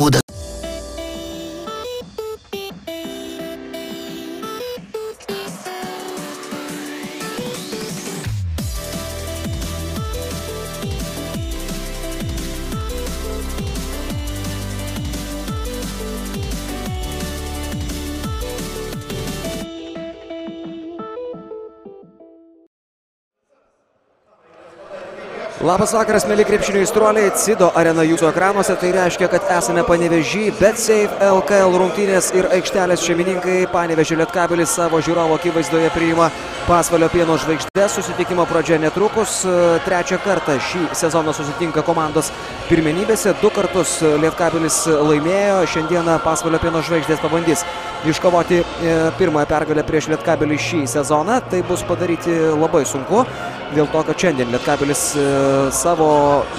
būdas Labas vakaras, mėly krepšinio įstruoliai. Cido arena jūsų ekranuose. Tai reiškia, kad esame panevežį, bet Safe LKL rungtynės ir aikštelės šeimininkai. Panevežė Lietkabelis savo žiūrovo akivaizdoje priima pasvalio pieno žvaigždė. Susitikimo pradžia netrukus. Trečią kartą šį sezoną susitinka komandos pirmenybėse. Du kartus Lietkabelis laimėjo. Šiandieną pasvalio pieno žvaigždės pabandys iškovoti e, pirmąją pergalę prieš Lietkabelį šį sezoną. Tai bus padaryti labai sunku dėl to, kad šiandien Lietkabelis e, savo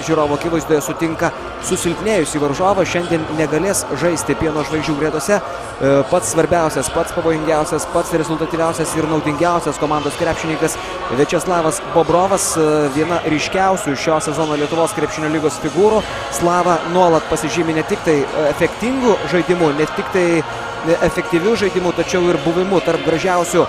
žiūrovo akivaizdoje sutinka susilpnėjusį varžovą. Šiandien negalės žaisti pieno žvaigždžių gretose. E, pats svarbiausias, pats pavojingiausias, pats rezultatyviausias ir naudingiausias komandos krepšininkas Večeslavas Bobrovas. E, viena ryškiausių šio sezono Lietuvos krepšinio lygos figūrų. Slava nuolat pasižymė ne tik tai efektingų žaidimų, ne tik tai efektyvių žaidimų, tačiau ir buvimu tarp gražiausių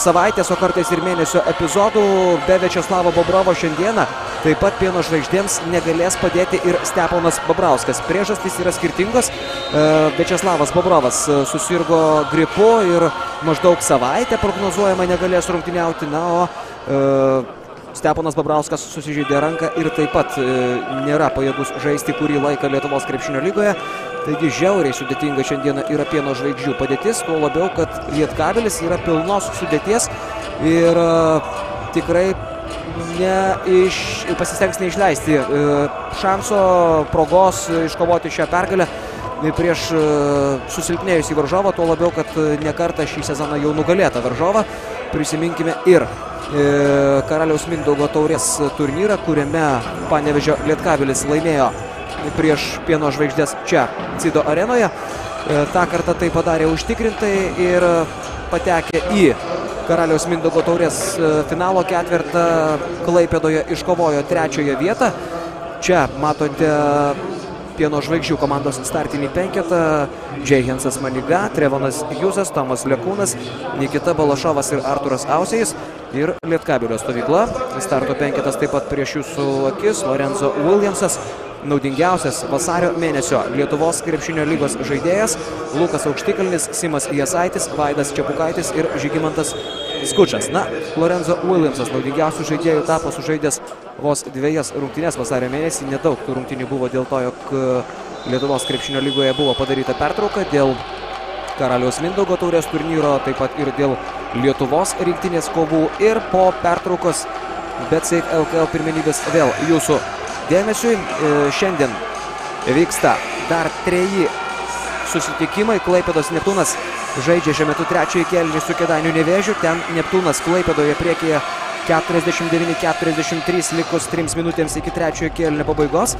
savaitės, o kartais ir mėnesio epizodų. Be Večeslavo Bobrovo šiandieną taip pat pieno žvaigždėms negalės padėti ir Steponas Bobrauskas. Priežastys yra skirtingos. E, Večeslavas Bobrovas susirgo gripu ir maždaug savaitę prognozuojama negalės rungtyniauti. Na, o e, Steponas Babrauskas susižeidė ranką ir taip pat e, nėra pajėgus žaisti kurį laiką Lietuvos krepšinio lygoje. Taigi žiauriai sudėtinga šiandieną yra pieno žvaigždžių padėtis, tuo labiau, kad Lietkabelis yra pilnos sudėties ir uh, tikrai neiš, pasistengs neišleisti uh, šanso progos iškovoti šią pergalę prieš uh, susilpnėjusį varžovą, tuo labiau, kad nekartą šį sezoną jau nugalėta varžovą. Prisiminkime ir Karaliaus Mindaugo taurės turnyrą, kuriame Panevežio Lietkabelis laimėjo prieš pieno žvaigždės čia, Cido arenoje. E, Ta kartą tai padarė užtikrintai ir patekę į Karaliaus Mindaugo taurės e, finalo ketvirtą Klaipėdoje iškovojo trečiąją vietą. Čia matote pieno žvaigždžių komandos startinį penketą. Džeihensas Maniga, Trevonas Jūzas, Tomas Lekūnas, Nikita Balašovas ir Arturas Ausėjais. Ir Lietkabelio stovykla. Starto penketas taip pat prieš jūsų akis. Lorenzo Williamsas, naudingiausias vasario mėnesio Lietuvos krepšinio lygos žaidėjas Lukas Aukštikalnis, Simas Jasaitis, Vaidas Čiapukaitis ir Žygimantas Skučas. Na, Lorenzo Williamsas naudingiausių žaidėjų tapo sužaidęs vos dviejas rungtynės vasario mėnesį. Nedaug tų rungtynių buvo dėl to, jog Lietuvos krepšinio lygoje buvo padaryta pertrauka dėl Karaliaus Mindaugo taurės turnyro, taip pat ir dėl Lietuvos rinktinės kovų ir po pertraukos BetSafe LKL pirmenybės vėl jūsų dėmesiui. Šiandien vyksta dar treji susitikimai. Klaipėdos Neptūnas žaidžia šiuo metu trečiąjį kelnį su Kedainių nevėžiu. Ten Neptūnas Klaipėdoje priekyje 49-43 likus 3 minutėms iki trečiojo kėlinio pabaigos.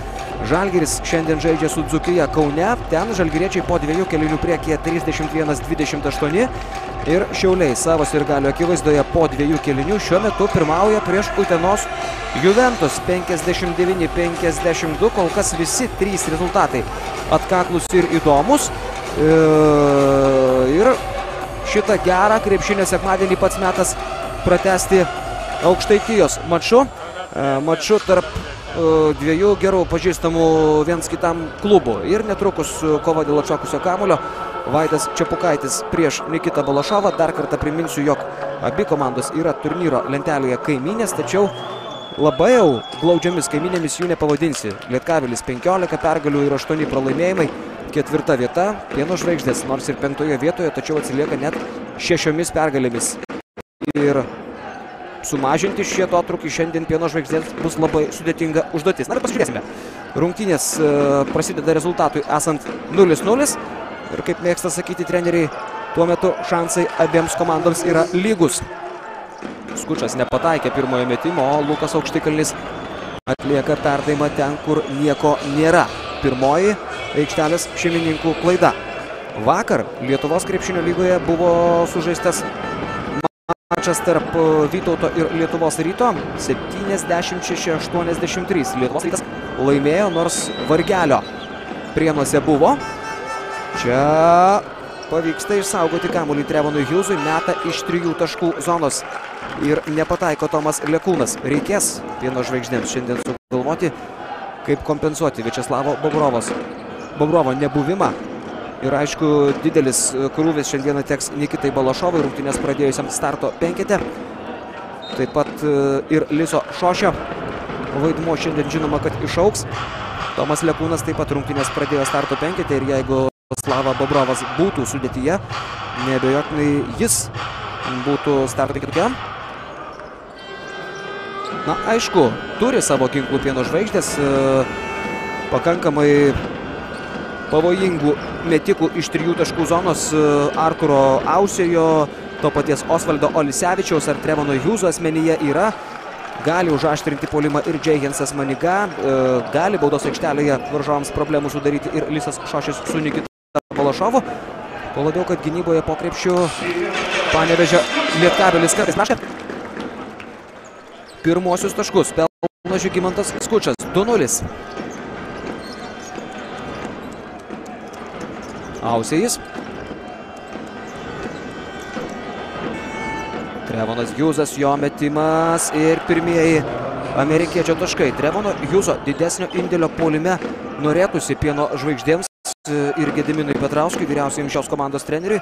Žalgiris šiandien žaidžia su Dzukija Kaune. Ten žalgiriečiai po dviejų kelinių priekyje 31-28. Ir Šiauliai savo sirgalio akivaizdoje po dviejų kelinių šiuo metu pirmauja prieš Utenos Juventus 59-52. Kol kas visi trys rezultatai atkaklus ir įdomus. Ir šitą gerą krepšinio sekmadienį pats metas pratesti aukštaitijos maču. Maču tarp dviejų gerų pažįstamų viens kitam klubų. Ir netrukus kova dėl atšokusio kamulio. Vaidas Čiapukaitis prieš Nikitą Balašovą. Dar kartą priminsiu, jog abi komandos yra turnyro lentelėje kaiminės, tačiau labai jau glaudžiamis kaiminėmis jų nepavadinsi. Lietkavelis 15 pergalių ir 8 pralaimėjimai. Ketvirta vieta, pieno žvaigždės, nors ir penktoje vietoje, tačiau atsilieka net šešiomis pergalėmis. Ir sumažinti šį atotrukį šiandien pieno žvaigždėms bus labai sudėtinga užduotis. Na ir pasižiūrėsime. Rungtynės prasideda rezultatui esant 0-0. Ir kaip mėgsta sakyti treneriai, tuo metu šansai abiems komandoms yra lygus. Skučas nepataikė pirmojo metimo, o Lukas Aukštikalnis atlieka perdavimą ten, kur nieko nėra. Pirmoji aikštelės šeimininkų klaida. Vakar Lietuvos krepšinio lygoje buvo sužaistas mačas tarp Vytauto ir Lietuvos ryto 76-83. Lietuvos rytas laimėjo, nors vargelio Prienuose buvo. Čia pavyksta išsaugoti kamuolį Trevonui Hjūzui, meta iš trijų taškų zonos ir nepataiko Tomas Lekūnas. Reikės pieno žvaigždėms šiandien sugalvoti, kaip kompensuoti Vičeslavo Bobrovos. Bobrovo nebuvimą. Ir aišku, didelis krūvis šiandieną teks Nikitai Balašovai, rungtynės pradėjusiam starto penkete. Taip pat e, ir Liso Šošio vaidmuo šiandien žinoma, kad išauks. Tomas Lekūnas taip pat rungtynės pradėjo starto penkete ir jeigu Slava Bobrovas būtų sudėtyje, nebejotinai jis būtų starto penkete. Na, aišku, turi savo ginklų pieno žvaigždės, e, pakankamai pavojingų metikų iš trijų taškų zonos e, Arturo Ausėjo, to paties Osvaldo Olisevičiaus ar Trevono Hjūzo asmenyje yra. Gali užaštrinti polimą ir Džeihensas Maniga, e, gali baudos aikštelėje varžovams problemų sudaryti ir Lisas Šošis su Nikita Balašovu. Tuo labiau, kad gynyboje po krepšių panevežė Lietkabelis kartais meška pirmuosius taškus. Pelno Žygimantas Skučas 2-0. Ausėjis. Trevonas Hjūzas, jo metimas ir pirmieji amerikiečio taškai. Trevono Hjūzo didesnio indėlio polime norėtųsi pieno žvaigždėms ir Gediminui Petrauskui, vyriausiam šios komandos treneriui.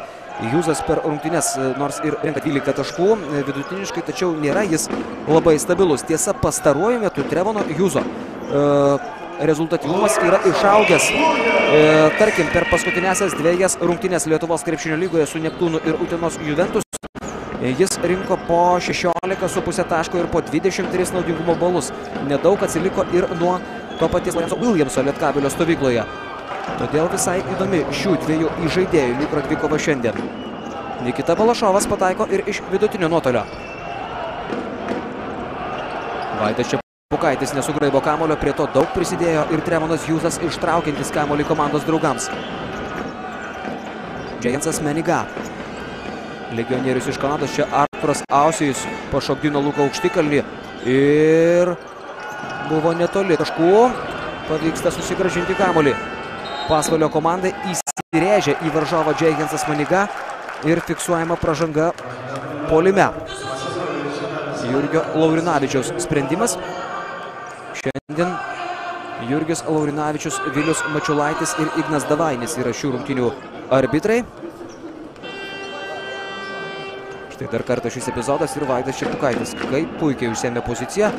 Jūzas per rungtynės, nors ir renka 12 taškų vidutiniškai, tačiau nėra jis labai stabilus. Tiesa, pastaruoju metu Trevono Jūzo uh, rezultatyvumas yra išaugęs. E, tarkim, per paskutinėsias dviejas rungtynės Lietuvos krepšinio lygoje su Neptūnu ir Utenos Juventus Jis rinko po 16,5 taško ir po 23 naudingumo balus. Nedaug atsiliko ir nuo to paties Lorenzo Williamso Lietkabelio stovykloje. Todėl visai įdomi šių dviejų įžaidėjų Likro dvikova šiandien. Nikita Balašovas pataiko ir iš vidutinio nuotolio. Vaidas Čepukaitis nesugraibo kamulio, prie to daug prisidėjo ir Tremonas Jūzas ištraukiantis kamulį komandos draugams. Džeinsas Meniga. Legionierius iš Kanados, čia Arturas Ausijus pašokdino Luką aukštikalnį ir buvo netoli taškų. Pavyksta susigražinti kamulį. Pasvalio komandai įsirėžė į varžovą Džeigensas Maniga ir fiksuojama pražanga polime. Jurgio Laurinavičiaus sprendimas. Šiandien Jurgis Laurinavičius, Vilius Mačiulaitis ir Ignas Davainis yra šių rungtinių arbitrai. Štai dar kartą šis epizodas ir Vaidas Čepukaitis. Kaip puikiai užsėmė poziciją,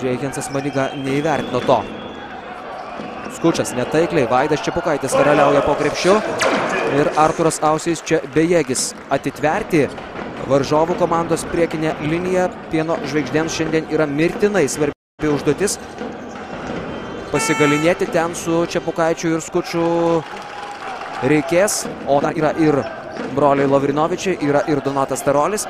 Džeigensas Maniga neįvertino to. Skučas netaikliai, Vaidas Čiapukaitis karaliauja po krepšiu ir Arturas Ausys čia bejėgis atitverti varžovų komandos priekinę liniją. Pieno žvaigždėms šiandien yra mirtinai svarbi užduotis. Pasigalinėti ten su Čiapukaičiu ir Skuču reikės, o dar yra ir broliai Lavrinovičiai, yra ir Donatas Tarolis.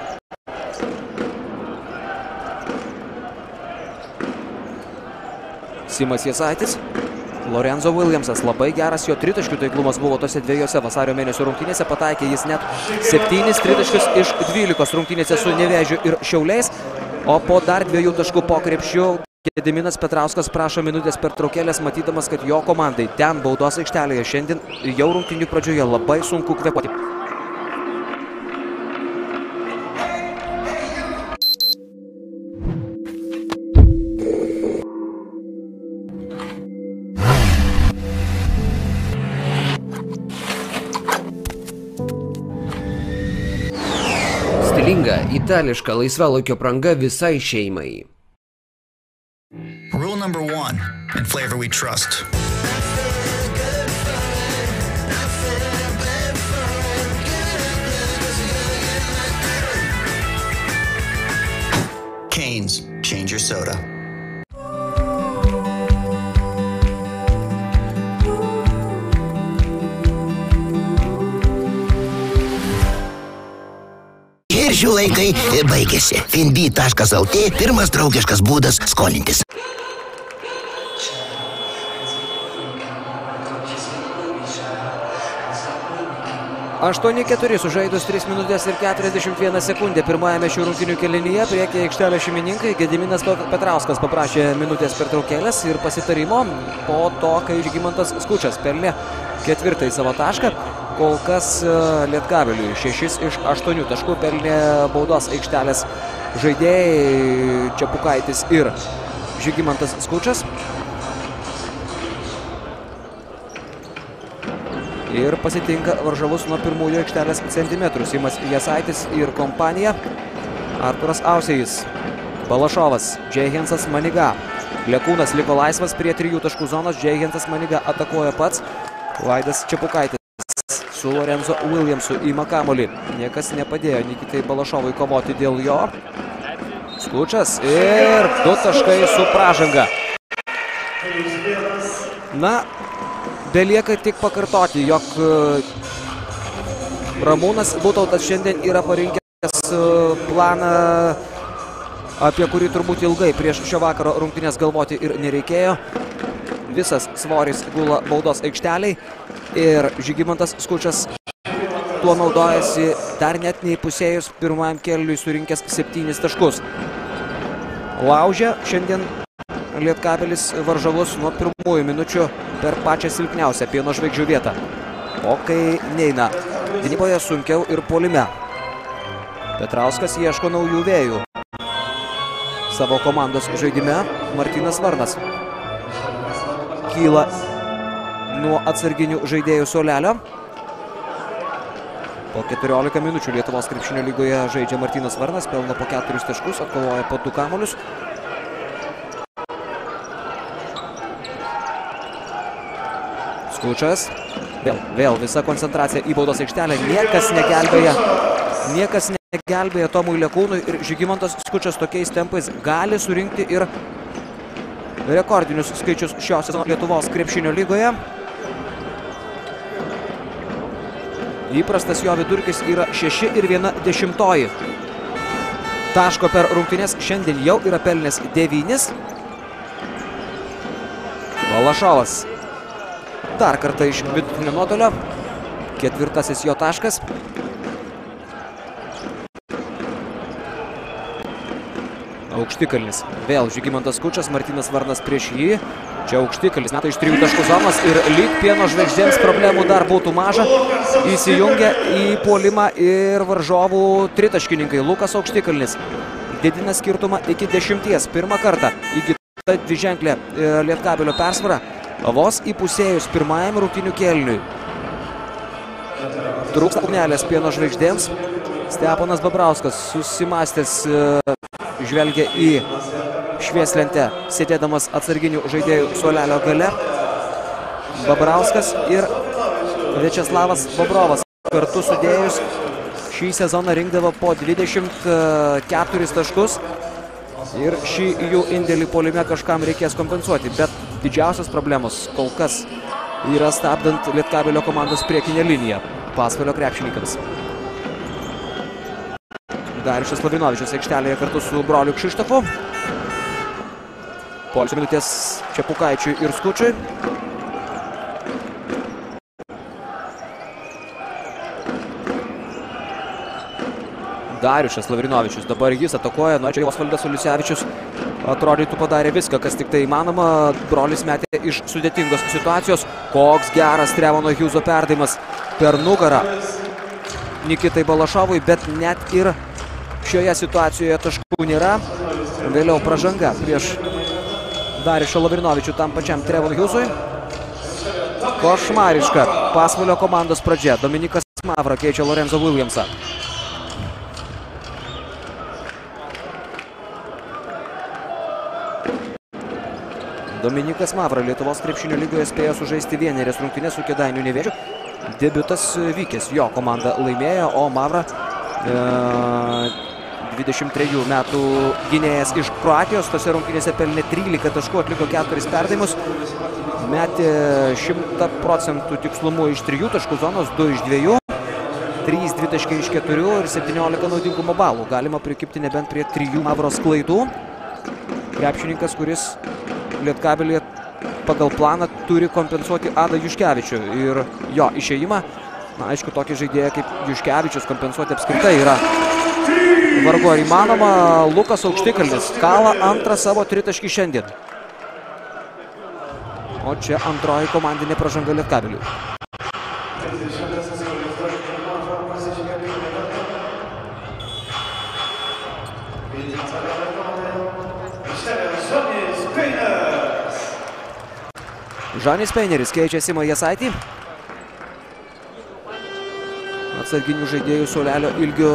Simas Jasaitis. Lorenzo Williamsas labai geras jo tritaškių taiklumas buvo tose dviejose vasario mėnesio rungtynėse. Pataikė jis net septynis tritaškius iš dvylikos rungtynėse su Nevežiu ir Šiauliais. O po dar dviejų taškų po krepšių Gediminas Petrauskas prašo minutės per traukėlės, matydamas, kad jo komandai ten baudos aikštelėje šiandien jau rungtynių pradžioje labai sunku kvepuoti. Stilinga itališka laisvalaikio pranga visai šeimai. Rule number one in flavor we trust. Canes, change your soda. Šių laikai baigėsi. Finby.lt pirmas draugiškas būdas skolintis. 8-4 sužaidus 3 minutės ir 41 sekundę pirmajame šių rungtinių kelinyje priekyje aikštelio šeimininkai Gediminas Petrauskas paprašė minutės pertraukėlės ir pasitarimo po to, kai Žygimantas Skučas pelnė ketvirtąjį savo tašką. Kol kas e, Lietkabeliui 6 iš 8 taškų pelnė baudos aikštelės žaidėjai Čiapukaitis ir Žygimantas Skučas. ir pasitinka varžovus nuo pirmųjų aikštelės centimetrų. Simas Jasaitis ir kompanija. Arturas Ausėjus, Balašovas, Džeihensas Maniga. Lekūnas liko laisvas prie trijų taškų zonos. Džeihensas Maniga atakuoja pats. Vaidas Čiapukaitis su Lorenzo Williamsu įma kamolį. Niekas nepadėjo Nikitai Balašovui kovoti dėl jo. Skučas ir du taškai su pražanga. Na, Belieka tik pakartoti, jog e, Ramūnas Butautas šiandien yra parinkęs e, planą, apie kurį turbūt ilgai prieš šio vakaro rungtynės galvoti ir nereikėjo. Visas svoris gula baudos aikšteliai ir Žygimantas Skučas tuo naudojasi dar net neįpusėjus pirmajam keliui surinkęs septynis taškus. Laužia šiandien Lietkabelis varžovus nuo pirmųjų minučių per pačią silpniausią pieno žvaigždžių vietą. O kai neina gynyboje sunkiau ir polime. Petrauskas ieško naujų vėjų. Savo komandos žaidime Martinas Varnas kyla nuo atsarginių žaidėjų solelio. Po 14 minučių Lietuvos krepšinio lygoje žaidžia Martinas Varnas, pelno po 4 taškus, atkovoja po 2 kamuolius. Skučas. Vėl, vėl visa koncentracija į baudos aikštelę. Niekas negelbėja. Niekas negelbėja Tomui Lekūnui ir Žygimantas Skučas tokiais tempais gali surinkti ir rekordinius skaičius šios Lietuvos krepšinio lygoje. Įprastas jo vidurkis yra 6 ir 1 dešimtoji. Taško per rungtynės šiandien jau yra pelnęs 9. Balašovas Dar kartą iš vidutinio nuotolio. Ketvirtasis jo taškas. Aukštikalnis. Vėl Žygimantas Kučas, Martinas Varnas prieš jį. Čia aukštikalnis, metai iš trijų taškų zonos ir lyg pieno žvaigždėms problemų dar būtų maža. Įsijungia į puolimą ir varžovų tritaškininkai. Lukas aukštikalnis didina skirtumą iki dešimties. Pirmą kartą įgyta dviženklė e, Lietkabelio persvara vos įpusėjus pirmajam rungtinių kelniui. Trūksta ugnelės pieno žvaigždėms. Steponas Babrauskas susimastęs e, žvelgia į švieslentę, sėdėdamas atsarginių žaidėjų suolelio gale. Babrauskas ir Večeslavas Bobrovas kartu sudėjus šį sezoną rinkdavo po 24 taškus ir šį jų indėlį polime kažkam reikės kompensuoti. Bet didžiausios problemos kol kas yra stabdant Lietkabelio komandos priekinę liniją pasvalio krepšininkams. Dariušas Lavinovičius aikštelėje kartu su broliu Kšištofu. Polsio minutės Čiapukaičiui ir Skučiui. Dariušas Lavrinovičius. Dabar jis atakuoja, nuo čia Osvaldas Ulisevičius atrodytų padarė viską, kas tik tai įmanoma. Brolis metė iš sudėtingos situacijos. Koks geras Trevono Hugheso perdavimas per nugarą Nikitai Balašovui, bet net ir šioje situacijoje taškų nėra. Vėliau pražanga prieš Darišą Lavrinovičių tam pačiam Trevon Hughesui. Košmariška pasvalio komandos pradžia. Dominikas Mavra keičia Lorenzo Williamsą. Dominikas Mavra Lietuvos krepšinio lygoje spėjo sužaisti vienerias rungtynės su Kėdainių nevėžiu. Debiutas vykęs, jo komanda laimėjo, o Mavra e, 23 metų gynėjas iš Kroatijos, tose rungtynėse pelnė 13 taškų, atliko 4 perdavimus, metė 100 procentų tikslumu iš 3 taškų zonos, 2 iš 2. 3 dvitaškai iš 4 ir 17 naudingumo balų. Galima prikipti nebent prie 3 Mavros klaidų. Krepšininkas, kuris Lietkabelėje pagal planą turi kompensuoti Adą Juškevičių ir jo išėjimą Na, aišku, tokį žaidėją kaip Juškevičius kompensuoti apskritai yra vargu ar įmanoma. Lukas Aukštikalnis kala antrą savo tritaškį šiandien. O čia antroji komandinė pražanga Lietkabeliui. Žanis Peineris keičia Simą Jasaitį. Atsarginių žaidėjų suolelio ilgio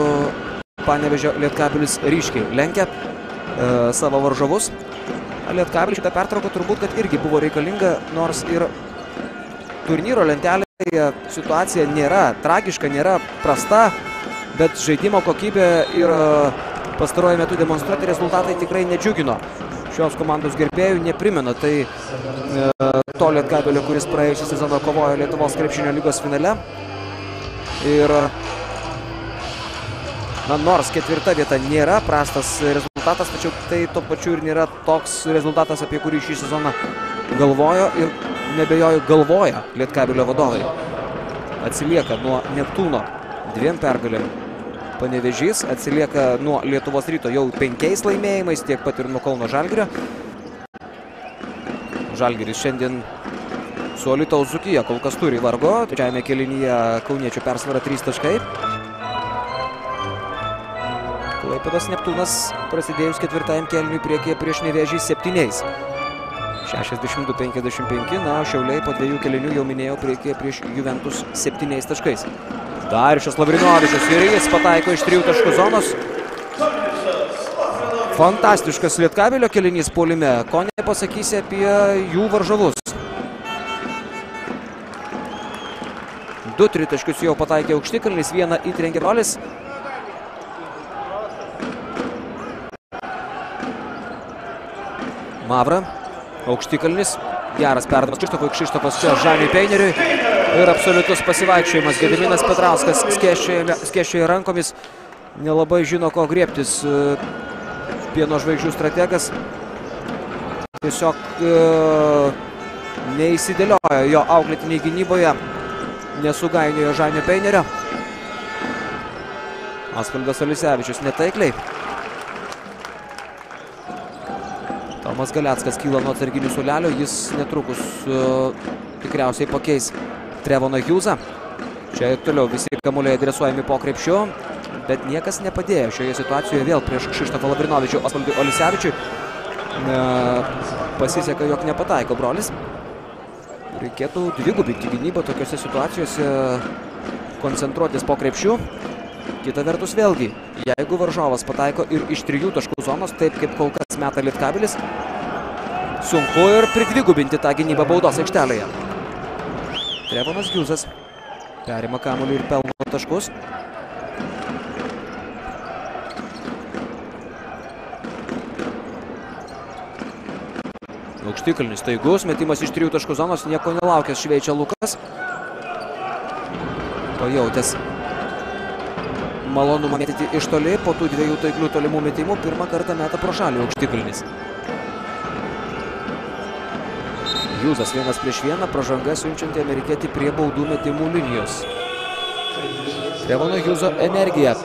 Panevežio Lietkabelis ryškiai lenkia e, savo varžovus. Lietkabelis šitą pertrauką turbūt, kad irgi buvo reikalinga, nors ir turnyro lentelėje situacija nėra tragiška, nėra prasta, bet žaidimo kokybė ir pastaruoju metu demonstruoti rezultatai tikrai nedžiugino. Šios komandos gerbėjų neprimena tai e, to Lietkabelio, kuris praėjusią sezoną kovojo Lietuvos krepšinio lygos finale. Ir na, nors ketvirta vieta nėra prastas rezultatas, tačiau tai tuo pačiu ir nėra toks rezultatas, apie kurį šį sezoną galvojo ir nebejoju galvoja Lietkabelio vadovai. Atsilieka nuo Neptūno dviem pergalėm. Panevežys atsilieka nuo Lietuvos ryto jau penkiais laimėjimais, tiek pat ir nuo Kauno Žalgirio. Žalgiris šiandien su Alitaus Zukyje kol kas turi vargo. Trečiajame kelinyje Kauniečių persvara 3 taškai. Klaipėdos Neptūnas prasidėjus ketvirtajam kelniui priekyje prieš Nevežį septyniais. 62-55, na, Šiauliai po dviejų kelinių jau minėjau priekyje prieš Juventus septyniais taškais. Dariušas Lavrinovičius ir jis pataiko iš trijų taškų zonos. Fantastiškas Lietkabelio kelinys puolime. Ko nepasakysi apie jų varžovus. Du tritaškius jau pataikė aukštikalnis, vieną įtrengė brolis. Mavra, aukštikalnis, geras perdamas Kšištofui, Kšištofas čia Žaniui Peineriui ir absoliutus pasivaikščiojimas. Gediminas Petrauskas skėščioja rankomis, nelabai žino, ko griebtis pieno žvaigždžių strategas. Tiesiog e, neįsidėliojo jo auklėtiniai gynyboje, nesugainiojo Žanio Peinerio. Asvaldas Alisevičius netaikliai. Tomas Galeckas kyla nuo atsarginių sulelio, jis netrukus uh, tikriausiai pakeis Trevoną Hjūzą. Čia ir toliau visi kamuoliai adresuojami po krepšiu, bet niekas nepadėjo šioje situacijoje vėl prieš Kšištofą Lavrinovičių, Osvaldui Olisevičiui. Uh, pasiseka, jog nepataiko brolis. Reikėtų dvigubinti gynybą tokiuose situacijose, koncentruotis po krepšiu. Kita vertus vėlgi, jeigu varžovas pataiko ir iš trijų taškų zonos, taip kaip kol kas meta Lietkabelis, sunku ir pridvigubinti tą gynybą baudos aikštelėje. Trevonas Giuzas perima kamuolį ir pelno taškus. Aukštikalnis taigus, metimas iš trijų taškų zonos, nieko nelaukęs šveičia Lukas. Pajautęs malonumą mėtyti iš toli, po tų dviejų taiklių tolimų metimų pirmą kartą meta pro šalį aukštikalnis. Jūzas vienas prieš vieną, pražanga siunčianti amerikietį prie baudų metimų linijos. Trevono Jūzo energija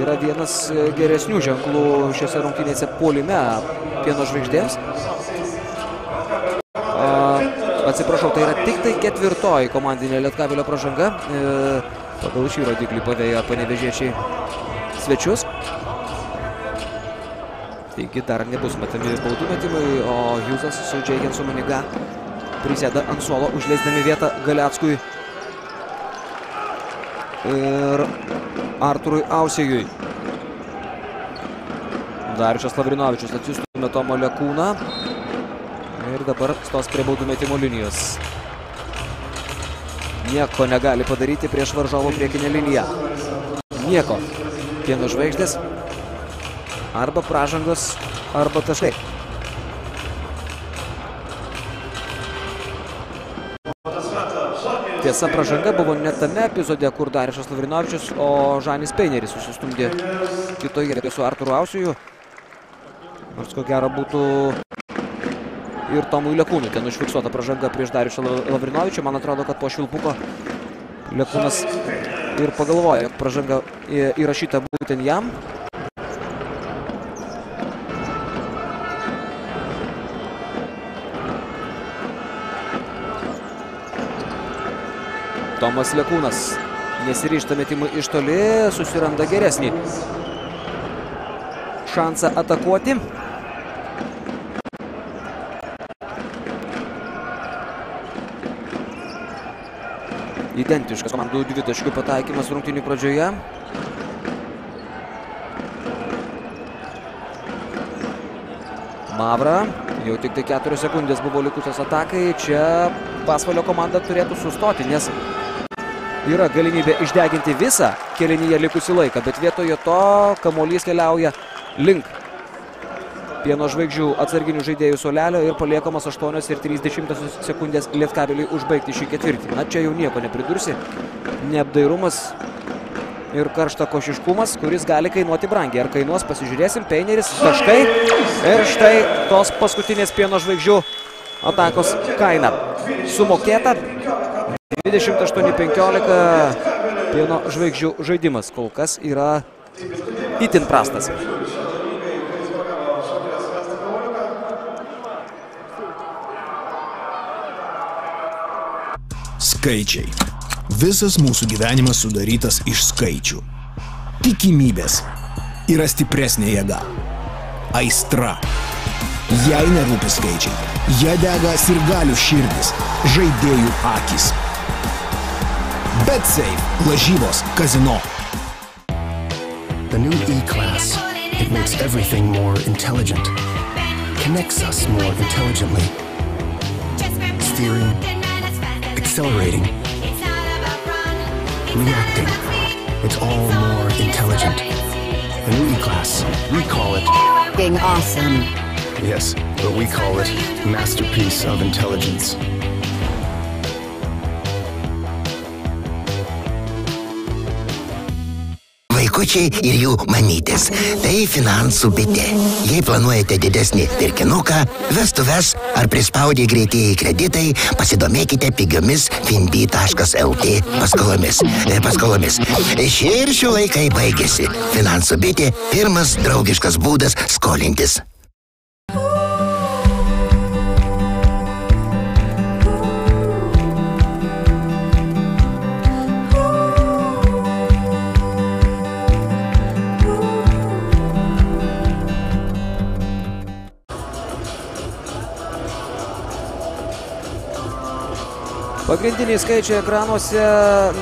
yra vienas geresnių ženklų šiose rungtynėse puolime pieno žvaigždėms. Atsiprašau, tai yra tik tai ketvirtoji komandinė Lietkabelio pražanga. E, Pagal šį rodiklį pavėjo panevežiečiai svečius. Taigi dar nebus metami baudų metimai, o Hjūzas su Džeigensu Maniga prisėda ant suolo, užleisdami vietą Galeckui ir Arturui Ausėjui. Dariušas Lavrinovičius atsistumė Tomo Lekūną ir dabar stos prie baudų metimo linijos nieko negali padaryti prieš varžovo priekinę liniją. Nieko. Pieno žvaigždės. Arba pražangos, arba taškai. Tiesa, pražanga buvo ne tame epizode, kur Darišas Lavrinovičius, o Žanis Peineris susistumdė kitoje vietoje su Arturu Ausiju. Nors ko gero būtų ir Tomui Lekūnui. Ten užfiksuota pražanga prieš Dariušą Lavrinovičių. Man atrodo, kad po švilpuko Lekūnas ir pagalvoja, jog pražanga įrašyta būtent jam. Tomas Lekūnas nesiryšta metimui iš toli, susiranda geresnį šansą atakuoti. Identiškas komandų dvitaškių pataikymas rungtynių pradžioje. Mavra, jau tik tai keturios sekundės buvo likusios atakai. Čia pasvalio komanda turėtų sustoti, nes yra galimybė išdeginti visą kelinyje likusį laiką, bet vietoje to kamuolys keliauja link pieno žvaigždžių atsarginių žaidėjų solelio ir paliekamos 8 ir 30 sekundės Lietkabeliui užbaigti šį ketvirtį. Na čia jau nieko nepridursi. Neapdairumas ir karšta košiškumas, kuris gali kainuoti brangiai. Ar kainuos, pasižiūrėsim. Peineris, taškai. Ir štai tos paskutinės pieno žvaigždžių atakos kaina. Sumokėta 28-15 pieno žvaigždžių žaidimas kol kas yra itin prastas. Skaičiai. Visas mūsų gyvenimas sudarytas iš skaičių. Tikimybės yra stipresnė jėga. Aistra. Jei nerūpi skaičiai, jie dega sirgalių širdis, žaidėjų akis. BetSafe, lažybos, kazino. The new E-Class. It makes everything more intelligent. Connects us more intelligently. Steering, accelerating, reacting. It's all more intelligent. The new E-Class. We call it... Being awesome. Yes, but we call it Masterpiece of Intelligence. Vaikučiai ir jų mamytės. Tai finansų bitė. Jei planuojate didesnį pirkinuką, vestuves ar prispaudė greitieji kreditai, pasidomėkite pigiomis finby.lt paskolomis. E, paskolomis. Šie ir šių laikai baigėsi. Finansų bitė - pirmas draugiškas būdas skolintis. Pagrindiniai skaičiai ekranuose,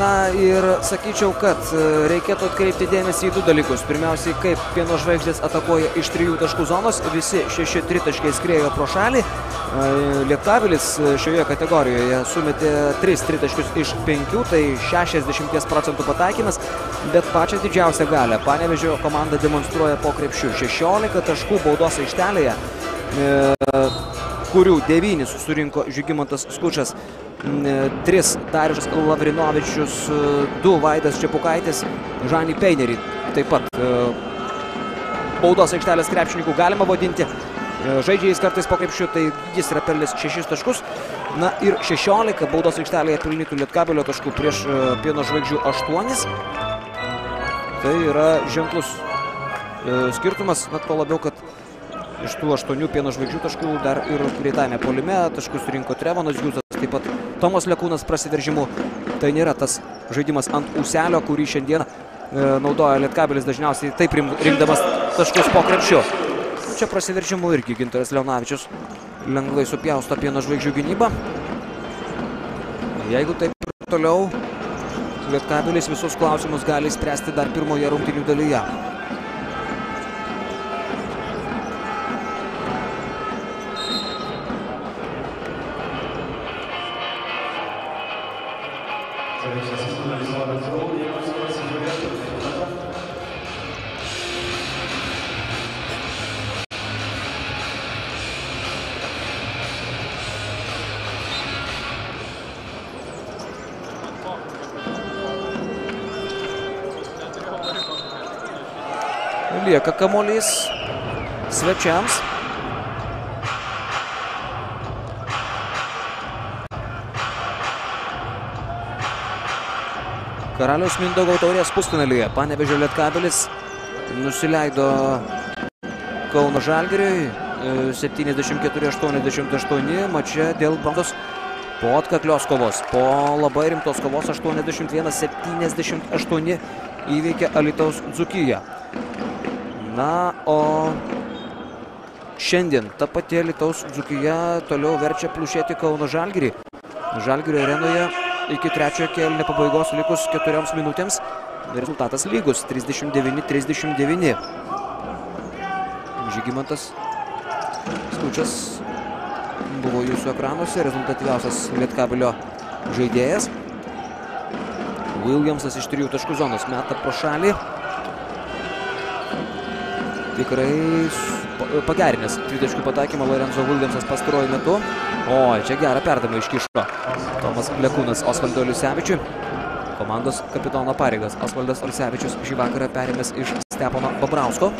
na ir sakyčiau, kad e, reikėtų atkreipti dėmesį į du dalykus. Pirmiausiai, kaip pieno žvaigždės atakuoja iš trijų taškų zonos, visi šeši tritaškai skriejo pro šalį. E, Lietkavilis šioje kategorijoje sumetė tris tritaškius iš penkių, tai 60 procentų pataikymas, bet pačią didžiausią galę Panevežio komanda demonstruoja po krepšių. 16 taškų baudos aikštelėje e, kurių devynis surinko Žygimantas Skučas, tris Darius Lavrinovičius, du Vaidas Čiapukaitis, Žanį Peinerį. Taip pat baudos aikštelės krepšininkų galima vadinti. Žaidžia jis kartais po krepšiu, tai jis yra pelnęs šešis taškus. Na ir 16 baudos aikštelėje pelnytų Lietkabelio taškų prieš Pieno žvaigždžių 8. Tai yra ženklus skirtumas, na to labiau, kad iš tų aštuonių pieno žvaigždžių taškų dar ir greitame polime taškus surinko Trevonas Giusas, taip pat Tomas Lekūnas prasiveržimu. Tai nėra tas žaidimas ant ūselio, kurį šiandien e, naudoja Lietkabelis dažniausiai taip rinkdamas taškus po krepšiu. Čia prasiveržimu irgi Gintaras Leonavičius lengvai supjausto pieno žvaigždžių gynybą. Jeigu taip ir toliau, Lietkabelis visus klausimus gali spręsti dar pirmoje rungtinių dalyje. Lieka kamuolys svečiams. Karalius Mindaugo taurės pusfinalyje. Panevežio Lietkabelis nusileido Kauno Žalgiriui e, 74-88 mače dėl bandos po atkaklios kovos. Po labai rimtos kovos 81-78 įveikė Alitaus Dzukyje. Na, o šiandien ta pati Alitaus Dzukyje toliau verčia plušėti Kauno Žalgirį. Žalgirio arenoje iki trečiojo kėlinio pabaigos likus keturioms minutėms. Rezultatas lygus 39-39. Žygimantas Skučias buvo jūsų ekranuose, rezultatyviausias Lietkabelio žaidėjas. Williamsas iš trijų taškų zonos meta pro šalį. Tikrai pagerinęs tritaškių pataikymą Lorenzo Williamsas pastaruoju metu. O, čia gerą perdavimą iškišo Tomas Lekūnas Osvaldo Liusevičiui. Komandos kapitono pareigas Osvaldas Liusevičius šį vakarą perėmęs iš Stepono Babrausko.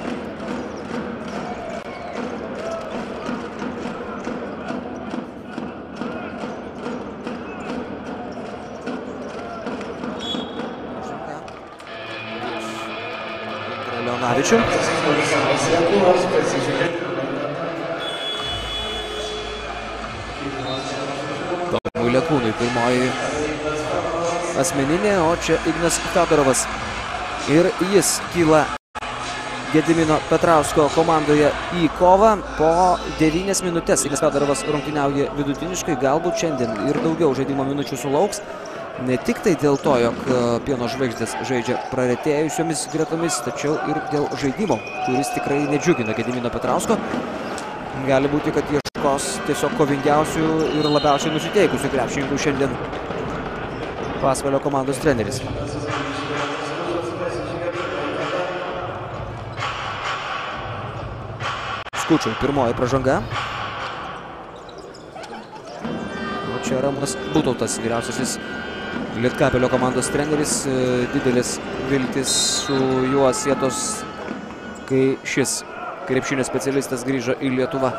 Leonavičių. Tomui Lekūnui pirmoji asmeninė, o čia Ignas Fedorovas. Ir jis kyla Gedimino Petrausko komandoje į kovą. Po 9 minutės Ignas Fedorovas rungtyniauja vidutiniškai, galbūt šiandien ir daugiau žaidimo minučių sulauks. Ne tik tai dėl to, jog pieno žvaigždės žaidžia praretėjusiomis gretomis, tačiau ir dėl žaidimo, kuris tikrai nedžiugina Gedimino Petrausko. Gali būti, kad ieškos tiesiog kovingiausių ir labiausiai nusiteikusių krepšininkų šiandien Pasvalio komandos treneris. Skučių pirmoji pražanga. O čia Ramūnas Butautas, vyriausiasis Lietkabelio komandos treneris. Didelis viltis su juo sėtos, kai šis krepšinio specialistas grįžo į Lietuvą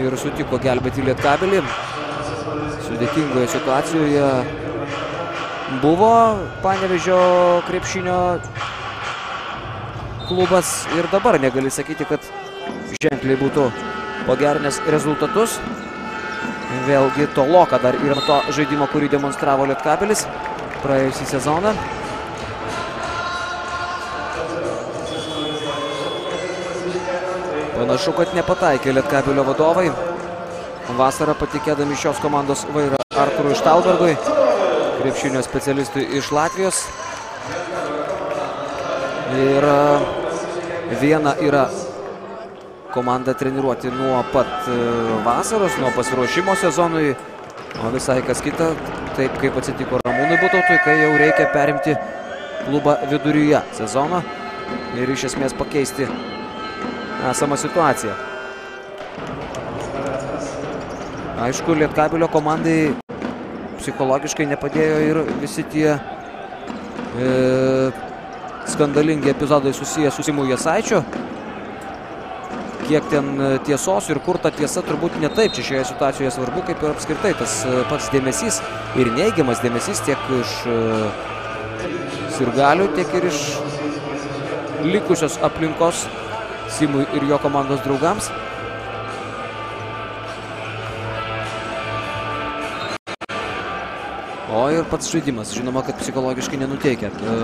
ir sutiko gelbėti Lietkabelį. Sudėtingoje situacijoje buvo Panevežio krepšinio klubas ir dabar negali sakyti, kad ženkliai būtų pagernęs rezultatus. Vėlgi toloka dar yra to žaidimo, kurį demonstravo Lietkabelis praėjusį sezoną. Panašu, kad nepataikė Lietkabelio vadovai. Vasarą patikėdami šios komandos vairą Arturui Štalbergui, krepšinio specialistui iš Latvijos. Ir viena yra komandą treniruoti nuo pat vasaros, nuo pasiruošimo sezonui, o visai kas kita, taip kaip atsitiko Ramūnui Butautui, kai jau reikia perimti klubą viduryje sezono ir iš esmės pakeisti esamą situaciją. Aišku, Lietkabelio komandai psichologiškai nepadėjo ir visi tie e, skandalingi epizodai susiję su Simu Jasaičiu. Kiek ten tiesos ir kur ta tiesa turbūt ne taip čia šioje situacijoje svarbu, kaip ir apskritai tas pats dėmesys ir neigiamas dėmesys tiek iš sirgalių, tiek ir iš likusios aplinkos Simui ir jo komandos draugams. O ir pats žaidimas, žinoma, kad psichologiškai nenuteikia e,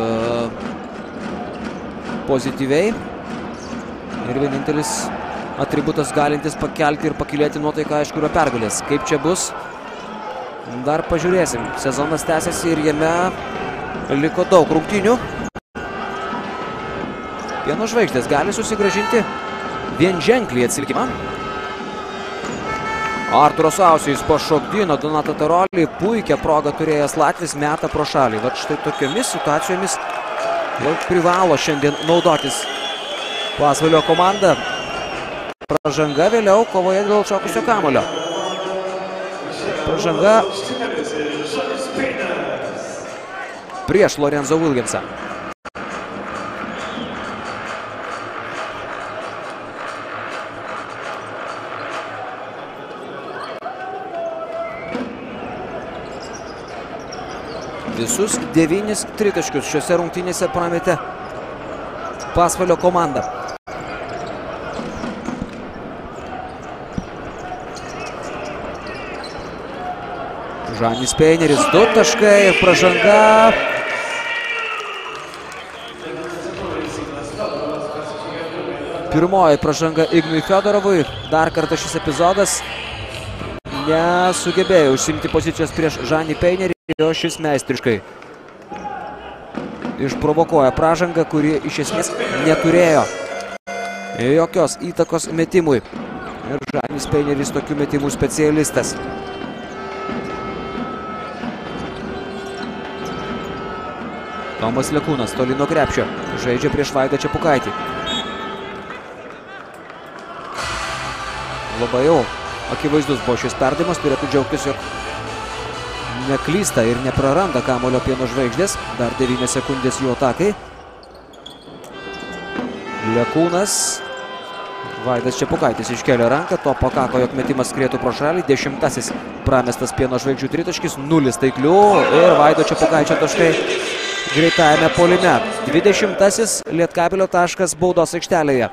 pozityviai. Ir vienintelis atributas galintis pakelti ir pakilėti nuotaiką, aišku, yra pergalės. Kaip čia bus, dar pažiūrėsim. Sezonas tęsiasi ir jame liko daug rungtynių. Pieno žvaigždės gali susigražinti vien ženklį atsilikimą. Arturas Ausijus pašokdino Donatą Tarolį, puikią progą turėjęs Latvis meta pro šalį. Vat štai tokiomis situacijomis jau privalo šiandien naudotis Pasvalio komanda. Pražanga vėliau kovoje dėl šokusio kamulio. Pražanga prieš Lorenzo Williamsą. Visus devynis tritaškius šiuose rungtynėse prametė Pasvalio komanda. Žanis Peineris, du taškai ir pražanga. Pirmoji pražanga Ignui Fedorovui. Dar kartą šis epizodas nesugebėjo užsimti pozicijos prieš Žanį Peinerį, o šis meistriškai išprovokuoja pražangą, kuri iš esmės neturėjo jokios įtakos metimui. Ir Žanis Peineris tokių metimų specialistas. Tomas Lekūnas toli nuo krepšio. Žaidžia prieš Vaidą Čiapukaitį. Labai jau akivaizdus buvo šis perdavimas. Turėtų džiaugtis, jog neklysta ir nepraranda kamulio pieno žvaigždės. Dar 9 sekundės jų atakai. Lekūnas. Vaidas Čiapukaitis iškelia ranką, to pakako, jog metimas skrietų pro šalį. Dešimtasis pramestas pieno žvaigždžių tritaškis, nulis taiklių ir Vaido Čiapukaičio taškai greitajame polime. Dvidešimtasis Lietkabelio taškas baudos aikštelėje.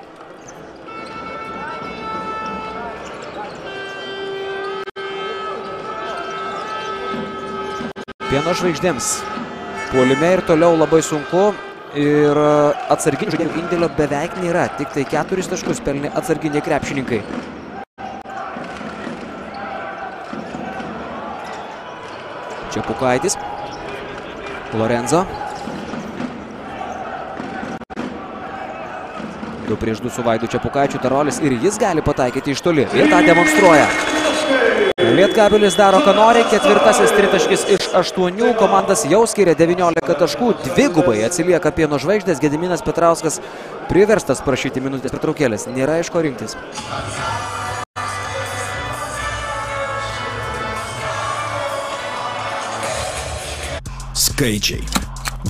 Pieno žvaigždėms puolime ir toliau labai sunku ir atsarginių žaidėjų indėlio beveik nėra. Tik tai keturis taškus pelnė atsarginiai krepšininkai. Čiapukaitis. Lorenzo. Du prieš du su Vaidu Čiapukaičiu Tarolis ir jis gali pataikyti iš toli. Ir tą demonstruoja. Lietkabelis daro, ką nori. Ketvirtasis tritaškis iš aštuonių. Komandas jau skiria 19 taškų. Dvigubai atsilieka pieno žvaigždės. Gediminas Petrauskas priverstas prašyti minutės pertraukėlės. Nėra iš ko rinktis. Skaičiai.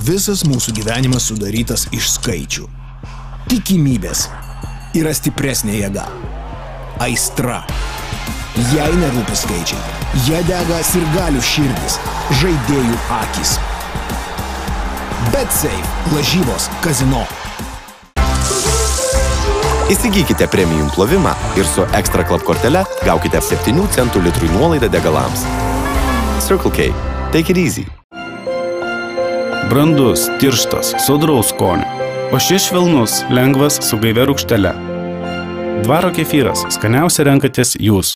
Visas mūsų gyvenimas sudarytas iš skaičių. Tikimybės yra stipresnė jėga. Aistra. Jei nerūpi skaičiai, jie dega sirgalių širdis, žaidėjų akis. BetSafe – lažybos kazino. Įsigykite premium plovimą ir su Extra Club kortele gaukite 7 centų litrui nuolaidą degalams. Circle K. Take it easy. Brandus, tirštas, sodraus skonio. O šis švelnus, lengvas, su gaivia rūkštele. Dvaro kefyras – skaniausia renkatės jūs.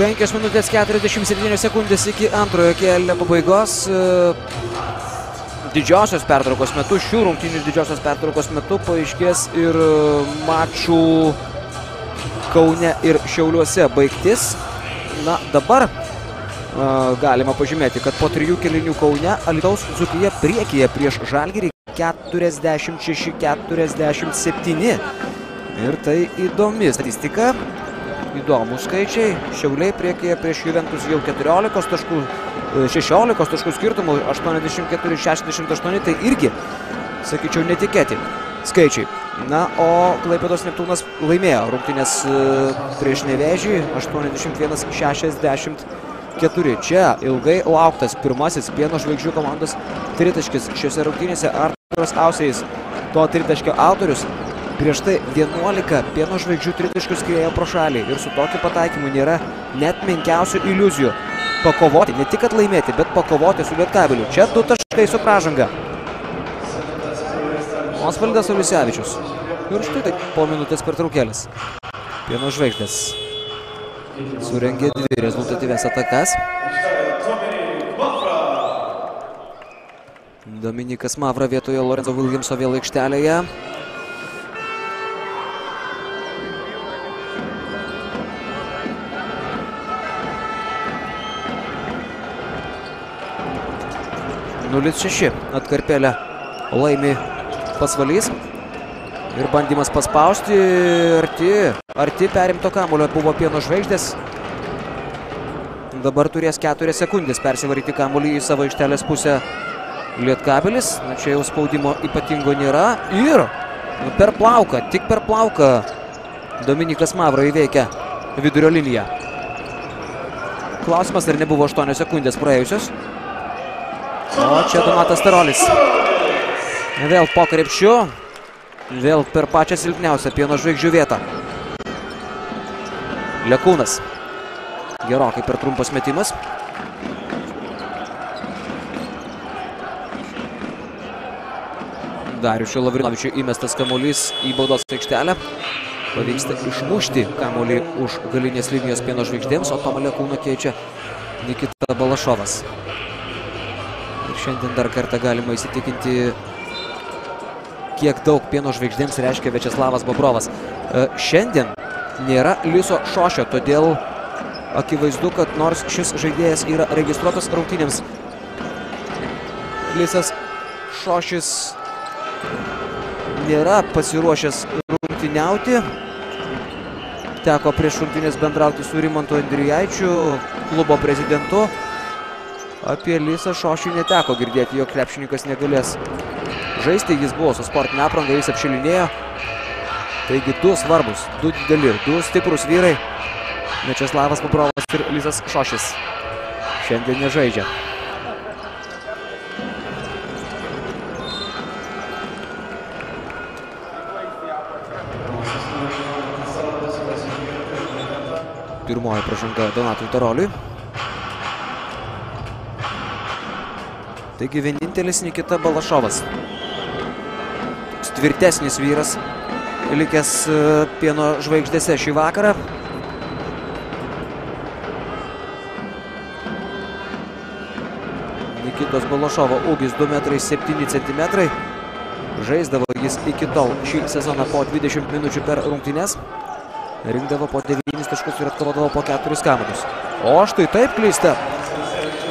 Penkios minutės 47 sekundės iki antrojo kėlinio pabaigos. Didžiosios pertraukos metu, šių rungtynių didžiosios pertraukos metu paaiškės ir mačų Kaune ir Šiauliuose baigtis. Na, dabar a, galima pažymėti, kad po trijų kelinių Kaune Alitaus Dzukija priekyje prieš Žalgirį 46-47. Ir tai įdomi statistika įdomūs skaičiai. Šiauliai priekyje prieš Juventus jau 14 taškų, 16 taškų skirtumų, 84-68, tai irgi, sakyčiau, netikėti skaičiai. Na, o Klaipėdos Neptūnas laimėjo rungtynės prieš Nevežį 81-64. Čia ilgai lauktas pirmasis pieno žvaigždžių komandos tritaškis šiuose rungtynėse. Arturas Auseis, to tritaškio autorius, Prieš tai 11 pieno žvaigždžių tritaškių skriejo pro šalį ir su tokiu pataikymu nėra net menkiausių iliuzijų. Pakovoti, ne tik kad laimėti, bet pakovoti su Lietkabeliu. Čia du taškai su pražanga. Osvaldas Olisevičius. Ir štai taip po minutės pertraukėlės. Pieno žvaigždės surengė dvi rezultatyves atakas. Dominikas Mavra vietoje Lorenzo Williamso vėl aikštelėje. Nulis šeši atkarpelę laimi pasvalys. Ir bandymas paspausti arti, arti perimto kamulio buvo pieno žvaigždės. Dabar turės keturias sekundės persivaryti kamuolį į savo aikštelės pusę Lietkabelis. Na, čia jau spaudimo ypatingo nėra. Ir per plauką, tik per plauką Dominikas Mavro įveikia vidurio liniją. Klausimas, ar nebuvo 8 sekundės praėjusios. O čia Donatas Tarolis. Vėl po krepšiu. Vėl per pačią silpniausią pieno žvaigždžių vietą. Lekūnas. Gerokai per trumpas metimas. Dariušio Lavrinovičiui įmestas kamuolys į baudos aikštelę. Pavyksta išmušti kamuolį už galinės linijos pieno žvaigždėms, o Tomą Lekūną keičia Nikita Balašovas. Šiandien dar kartą galima įsitikinti, kiek daug pieno žvaigždėms reiškia Večeslavas Bobrovas. E, šiandien nėra Liso Šošio, todėl akivaizdu, kad nors šis žaidėjas yra registruotas rungtynėms, Lisas Šošis nėra pasiruošęs rungtyniauti. Teko prieš rungtynės bendrauti su Rimantu Andrijaičiu, klubo prezidentu. Apie Lisą Šošį neteko girdėti, jo krepšininkas negalės žaisti. Jis buvo su sportinė apranga, jis apšilinėjo. Taigi du svarbus, du dideli, du stiprus vyrai. Mečeslavas Bobrovas ir Lisas Šošis. Šiandien nežaidžia. Pirmoji pražanga Donatui Taroliui. Taigi vienintelis Nikita Balašovas. Tvirtesnis vyras, likęs e, pieno žvaigždėse šį vakarą. Nikitos Balašovo ūgis 2 metrai 7 centimetrai. Žaisdavo jis iki tol šį sezoną po 20 minučių per rungtynes. Rinkdavo po 9 taškus ir atkovodavo po 4 kamuolius. O štai taip klysta.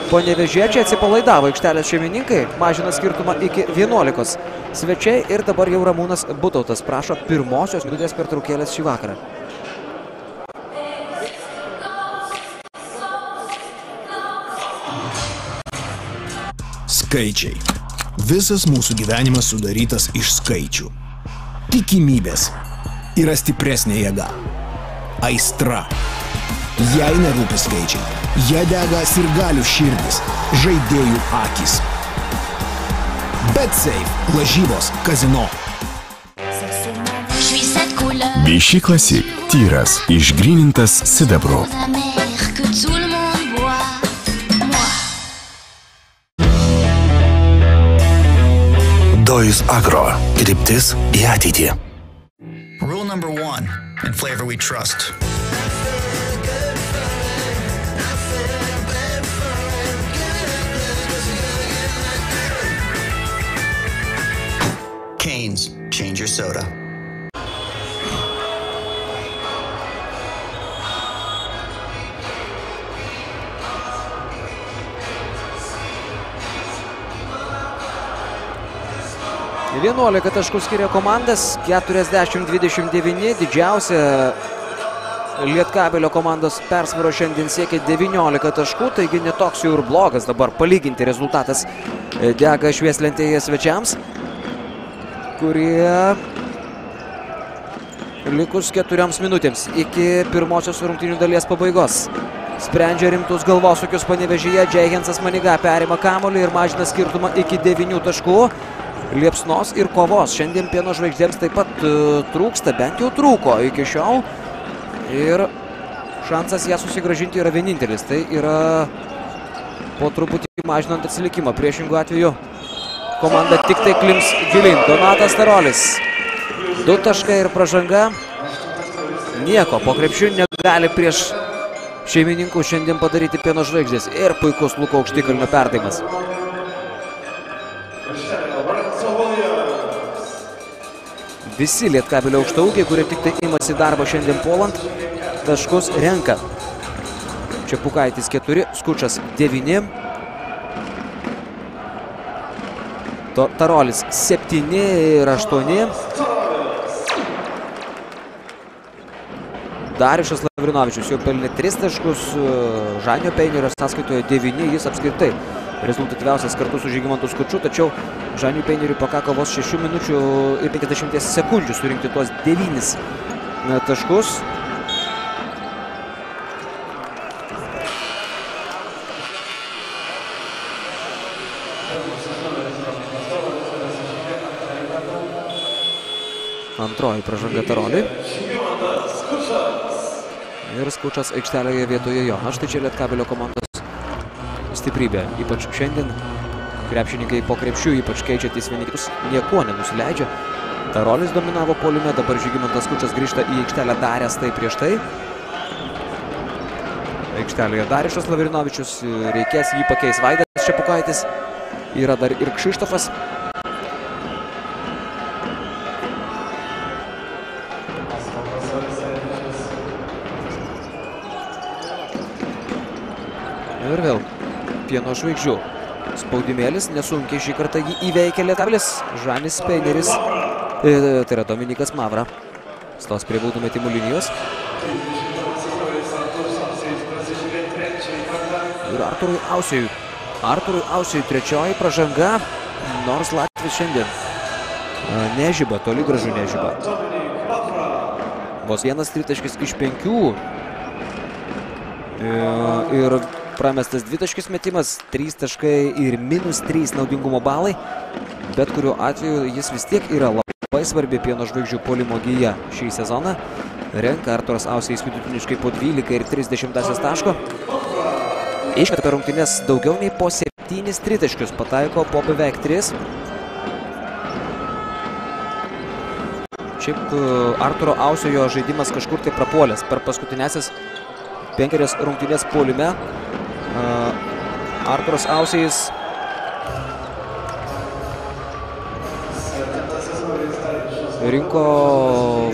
Panevežiečiai atsipalaidavo aikštelės šeimininkai, mažina skirtumą iki 11. Svečiai ir dabar jau Ramūnas Butautas prašo pirmosios minutės pertraukėlės šį vakarą. Skaičiai. Visas mūsų gyvenimas sudarytas iš skaičių. Tikimybės yra stipresnė jėga. Aistra. Jei nerūpi skaičiai, jie dega sirgalių širdis, žaidėjų akis. Bet safe, lažybos, kazino. Vichy Classic. Tyras, išgrynintas sidabru. Dojus Agro. Kryptis į ateitį. Rule number one in flavor we trust. Canes, change your soda. 11 taškų skiria komandas, 40-29, didžiausia Lietkabelio komandos persvaro šiandien siekia 19 taškų, taigi netoks jau ir blogas dabar palyginti rezultatas. Dega švieslentėje svečiams, kurie likus keturioms minutėms iki pirmosios rungtynių dalies pabaigos. Sprendžia rimtus galvosūkius panevežyje, Džeihensas Maniga perima kamolį ir mažina skirtumą iki 9 taškų. Liepsnos ir kovos. Šiandien pieno žvaigždėms taip pat e, trūksta, bent jau trūko iki šiol. Ir šansas ją susigražinti yra vienintelis. Tai yra po truputį mažinant atsilikimą. Priešingų atveju komanda tik tai klims gilin. Donatas Tarolis. Du taškai ir pražanga. Nieko po krepšių negali prieš šeimininkų šiandien padaryti pieno žvaigždės. Ir puikus Luko aukštikalnio perdavimas. Visi Lietkabelio aukštaugiai, kurie tik tai imasi darbo šiandien puolant, taškus renka. Čia Pukaitis 4, Skučas 9. To, Tarolis 7 ir 8. Dariušas Lavrinovičius jau pelnė 3 taškus, e, Žanio Peinerio sąskaitoje 9, jis apskritai rezultatyviausias kartu su Žygimantu Skučiu, tačiau Žaniui Peineriui pakako vos 6 minučių ir 50 sekundžių surinkti tuos 9 e, taškus. Antroji pražanga Taroliui. Ir Skučas aikštelėje vietoje jo. Na štai čia Lietkabelio komandos stiprybė. Ypač šiandien krepšininkai po krepšių, ypač keičiantys vieni kitus, niekuo nenusileidžia. Tarolis dominavo poliume, dabar Žygimantas Kučas grįžta į aikštelę daręs tai prieš tai. Aikštelėje Darišas Lavrinovičius, reikės jį pakeis Vaidas Šepukaitis. Yra dar ir Kšištofas. Pieno žvaigždžių. Spaudimėlis nesunkiai šį kartą jį įveikė Lietavlis. Žanis Peineris. E, tai yra Dominikas Mavra. Stos prie baudų metimų linijos. Ir Arturui Ausijui. Arturui Ausijui trečioji pražanga. Nors Latvijas šiandien e, nežyba, toli gražu nežyba. Vos vienas tritaškis iš penkių. E, ir pramestas dvitaškis metimas, trys taškai ir minus trys naudingumo balai. Bet kuriuo atveju jis vis tiek yra labai svarbi pieno žvaigždžių polimo gyja šį sezoną. Renka Arturas Ausijais vidutiniškai po 12 ir 30 taško. Išmeta per rungtynės daugiau nei po 7 tritaškius, pataiko po beveik 3. Šiaip Arturo Ausiojo žaidimas kažkur tai prapuolęs per paskutinėsis penkerias rungtynės polime. Arturas Ausijais rinko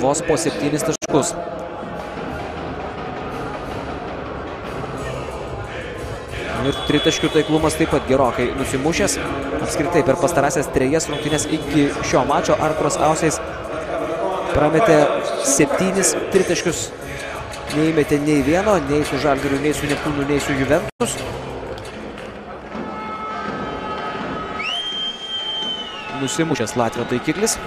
vos po septynis taškus. Ir tritaškių taiklumas taip pat gerokai nusimušęs. Apskritai per pastarąsias trejas rungtynės iki šio mačo Arturas Ausijais prametė septynis tritaškius. Neįmetė nei vieno, nei su Žalgiriu, nei su Neptūnu, nei su Juventus. Nusimušęs Latvio taikiklis.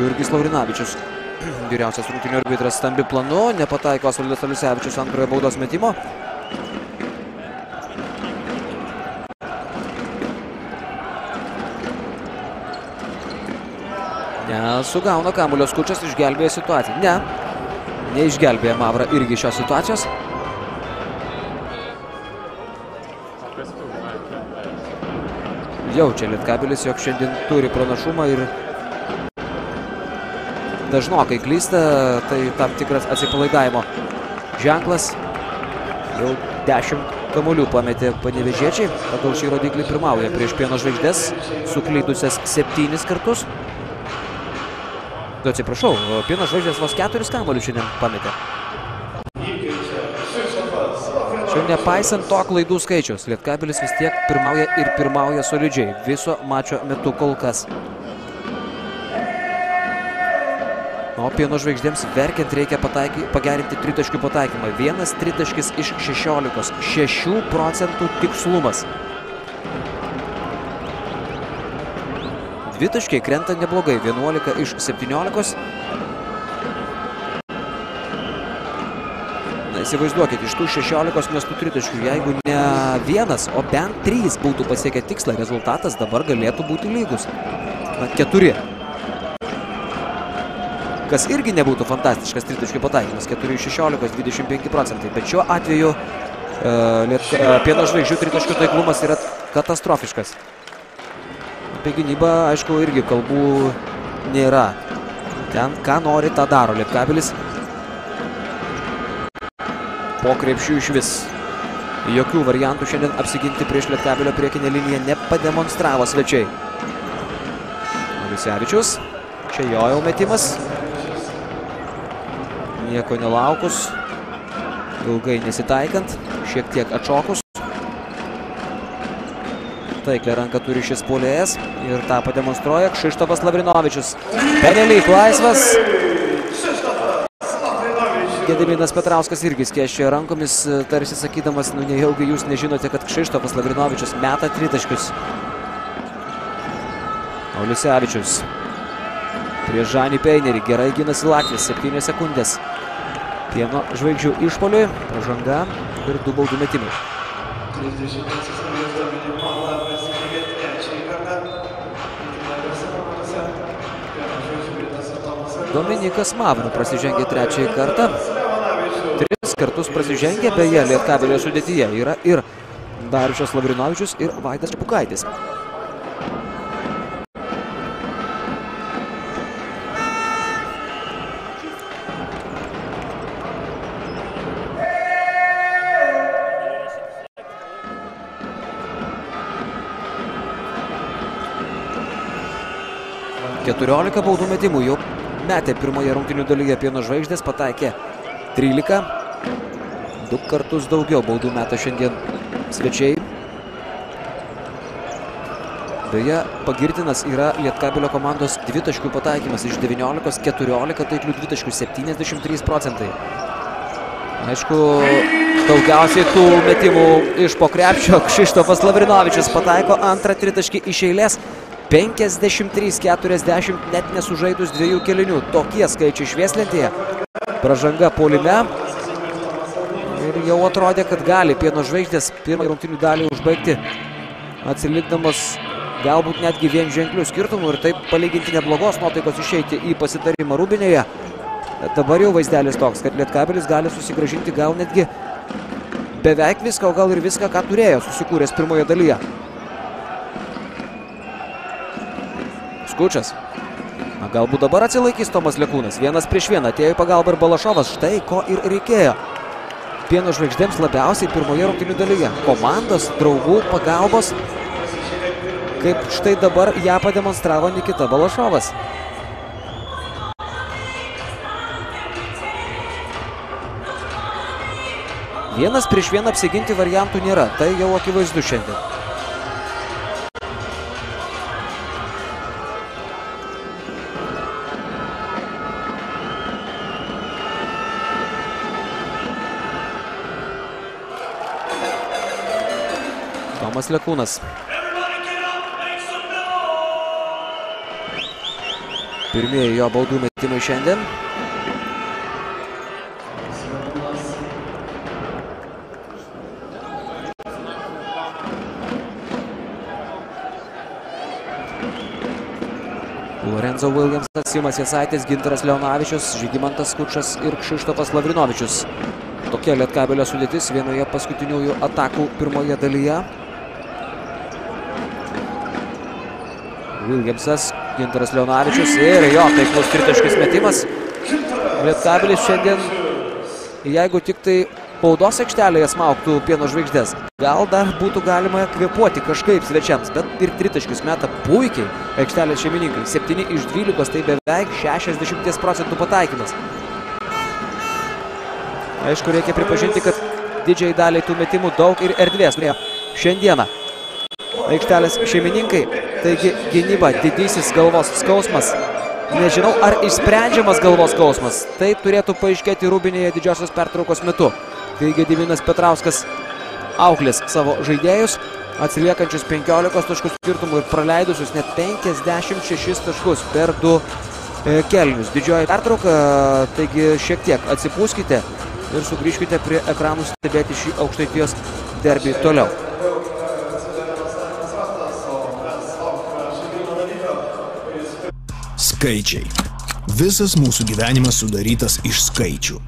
Jurgis Laurinavičius, vyriausias rungtynių arbitras stambi planu, nepataiko Asvaldas Aliusevičius antrojo baudos metimo. Nesugauna kamulio skučias, išgelbėja situaciją. Ne, neišgelbėja Mavra irgi šios situacijos. Jaučia Lietkabelis, jog šiandien turi pranašumą ir dažnokai klysta, tai tam tikras atsipalaidavimo ženklas. Jau 10 kamuolių pametė panevežiečiai, pagal šį rodiklį pirmauja prieš pieno žvaigždės, suklydusias septynis kartus. Tu atsiprašau, pieno žvaigždės vos keturis kamuolių šiandien pametė. Čia nepaisant to klaidų skaičiaus, Lietkabilis vis tiek pirmauja ir pirmauja solidžiai viso mačo metu kol kas. O pieno žvaigždėms verkiant reikia pataiky, pagerinti tritaškių pataikymą. Vienas tritaškis iš 16. 6 procentų tikslumas. Dvitaškiai krenta neblogai. 11 iš 17. Na, įsivaizduokit, iš tų 16 mestų tritaškių, jeigu ne vienas, o bent 3 būtų pasiekę tikslą, rezultatas dabar galėtų būti lygus. Na, 4 kas irgi nebūtų fantastiškas tritaškių pataikymas. 4 iš 16, 25 procentai. Bet šiuo atveju e, liet, e, pieno žvaigždžių tritaškių taiklumas yra katastrofiškas. Apie gynybą, aišku, irgi kalbų nėra. Ten, ką nori, tą daro Lietkabelis. Po krepšių iš vis. Jokių variantų šiandien apsiginti prieš Lietkabelio priekinę liniją nepademonstravo svečiai. Liusevičius. Čia jo jau metimas. Nieko nelaukus. ilgai nesitaikant, šiek tiek atšokus. Taiklę ranką turi šis puolėjas ir tą pademonstruoja Kšištofas Lavrinovičius. Penelyk laisvas. Gediminas Petrauskas irgi skėščioja rankomis, tarsi sakydamas, nu nejaugi jūs nežinote, kad Kšištofas Lavrinovičius meta tritaškius. Olisevičius prieš Žanį Peinerį. Gerai ginasi Latvijas, 7 sekundės. Pieno žvaigždžių išpoliui, pažanga ir du baudų metimai. 30 Dominikas Mavra prasižengė trečiąjį kartą. Tris kartus prasižengė, beje, Lietkabelio sudėtyje yra ir Dariušas Lavrinovičius ir Vaidas Pukaitis. 14 baudų metimų jau metė pirmoje rungtinių dalyje pieno žvaigždės, pataikė 13. Du kartus daugiau baudų meta šiandien svečiai. Beje, pagirtinas yra Lietkabilio komandos dvitaškių pataikymas iš 19-14 taiklių dvitaškių 73 procentai. Aišku, daugiausiai tų metimų iš pokrepčio Kšištofas Lavrinovičius pataiko antrą tritaškį iš eilės 53-40 net nesužaidus dviejų kelinių. Tokie skaičiai švieslentėje. Pražanga polime. Ir jau atrodė, kad gali pieno žvaigždės pirmąjį rungtinių dalį užbaigti atsilikdamas galbūt netgi vien ženklių skirtumų ir taip palyginti neblogos nuotaikos išeiti į pasitarimą Rūbinėje. Dabar jau vaizdelis toks, kad Lietkabelis gali susigražinti gal netgi beveik viską, o gal ir viską, ką turėjo susikūręs pirmoje dalyje. Skučas. Na, galbūt dabar atsilaikys Tomas Lekūnas. Vienas prieš vieną atėjo į pagalbą ir Balašovas. Štai ko ir reikėjo. Pieno žvaigždėms labiausiai pirmoje rungtinių dalyje. Komandos, draugų, pagalbos. Kaip štai dabar ją pademonstravo Nikita Balašovas. Vienas prieš vieną apsiginti variantų nėra. Tai jau akivaizdu šiandien. Tomas Lekūnas. Pirmieji jo baudų metimai šiandien. Lorenzo Williamsas, Simas Jasaitis, Gintaras Leonavičius, Žygimantas Kučas ir Kšištofas Lavrinovičius. Tokia Lietkabelio sudėtis vienoje paskutiniųjų atakų pirmoje dalyje. Williamsas, Gintaras Leonavičius ir jo taiklus tritaškis metimas. Lietkabelis šiandien, jeigu tik tai baudos aikštelėje smauktų pieno žvaigždės, gal dar būtų galima kvepuoti kažkaip svečiams, bet ir tritaškius meta puikiai aikštelės šeimininkai. 7 iš 12 tai beveik 60 procentų pataikymas. Aišku, reikia pripažinti, kad didžiai daliai tų metimų daug ir erdvės turėjo šiandieną aikštelės šeimininkai. Taigi gynyba, didysis galvos skausmas. Nežinau, ar išsprendžiamas galvos skausmas. Tai turėtų paaiškėti Rūbinėje didžiosios pertraukos metu. Kai Gediminas Petrauskas auklės savo žaidėjus, atsiliekančius 15 taškų skirtumų ir praleidusius net 56 taškus per du e, kelnius. Didžioji pertrauka, taigi šiek tiek atsipūskite ir sugrįžkite prie ekranų stebėti šį aukštaitijos derbį toliau. Skaičiai. Visas mūsų gyvenimas sudarytas iš skaičių.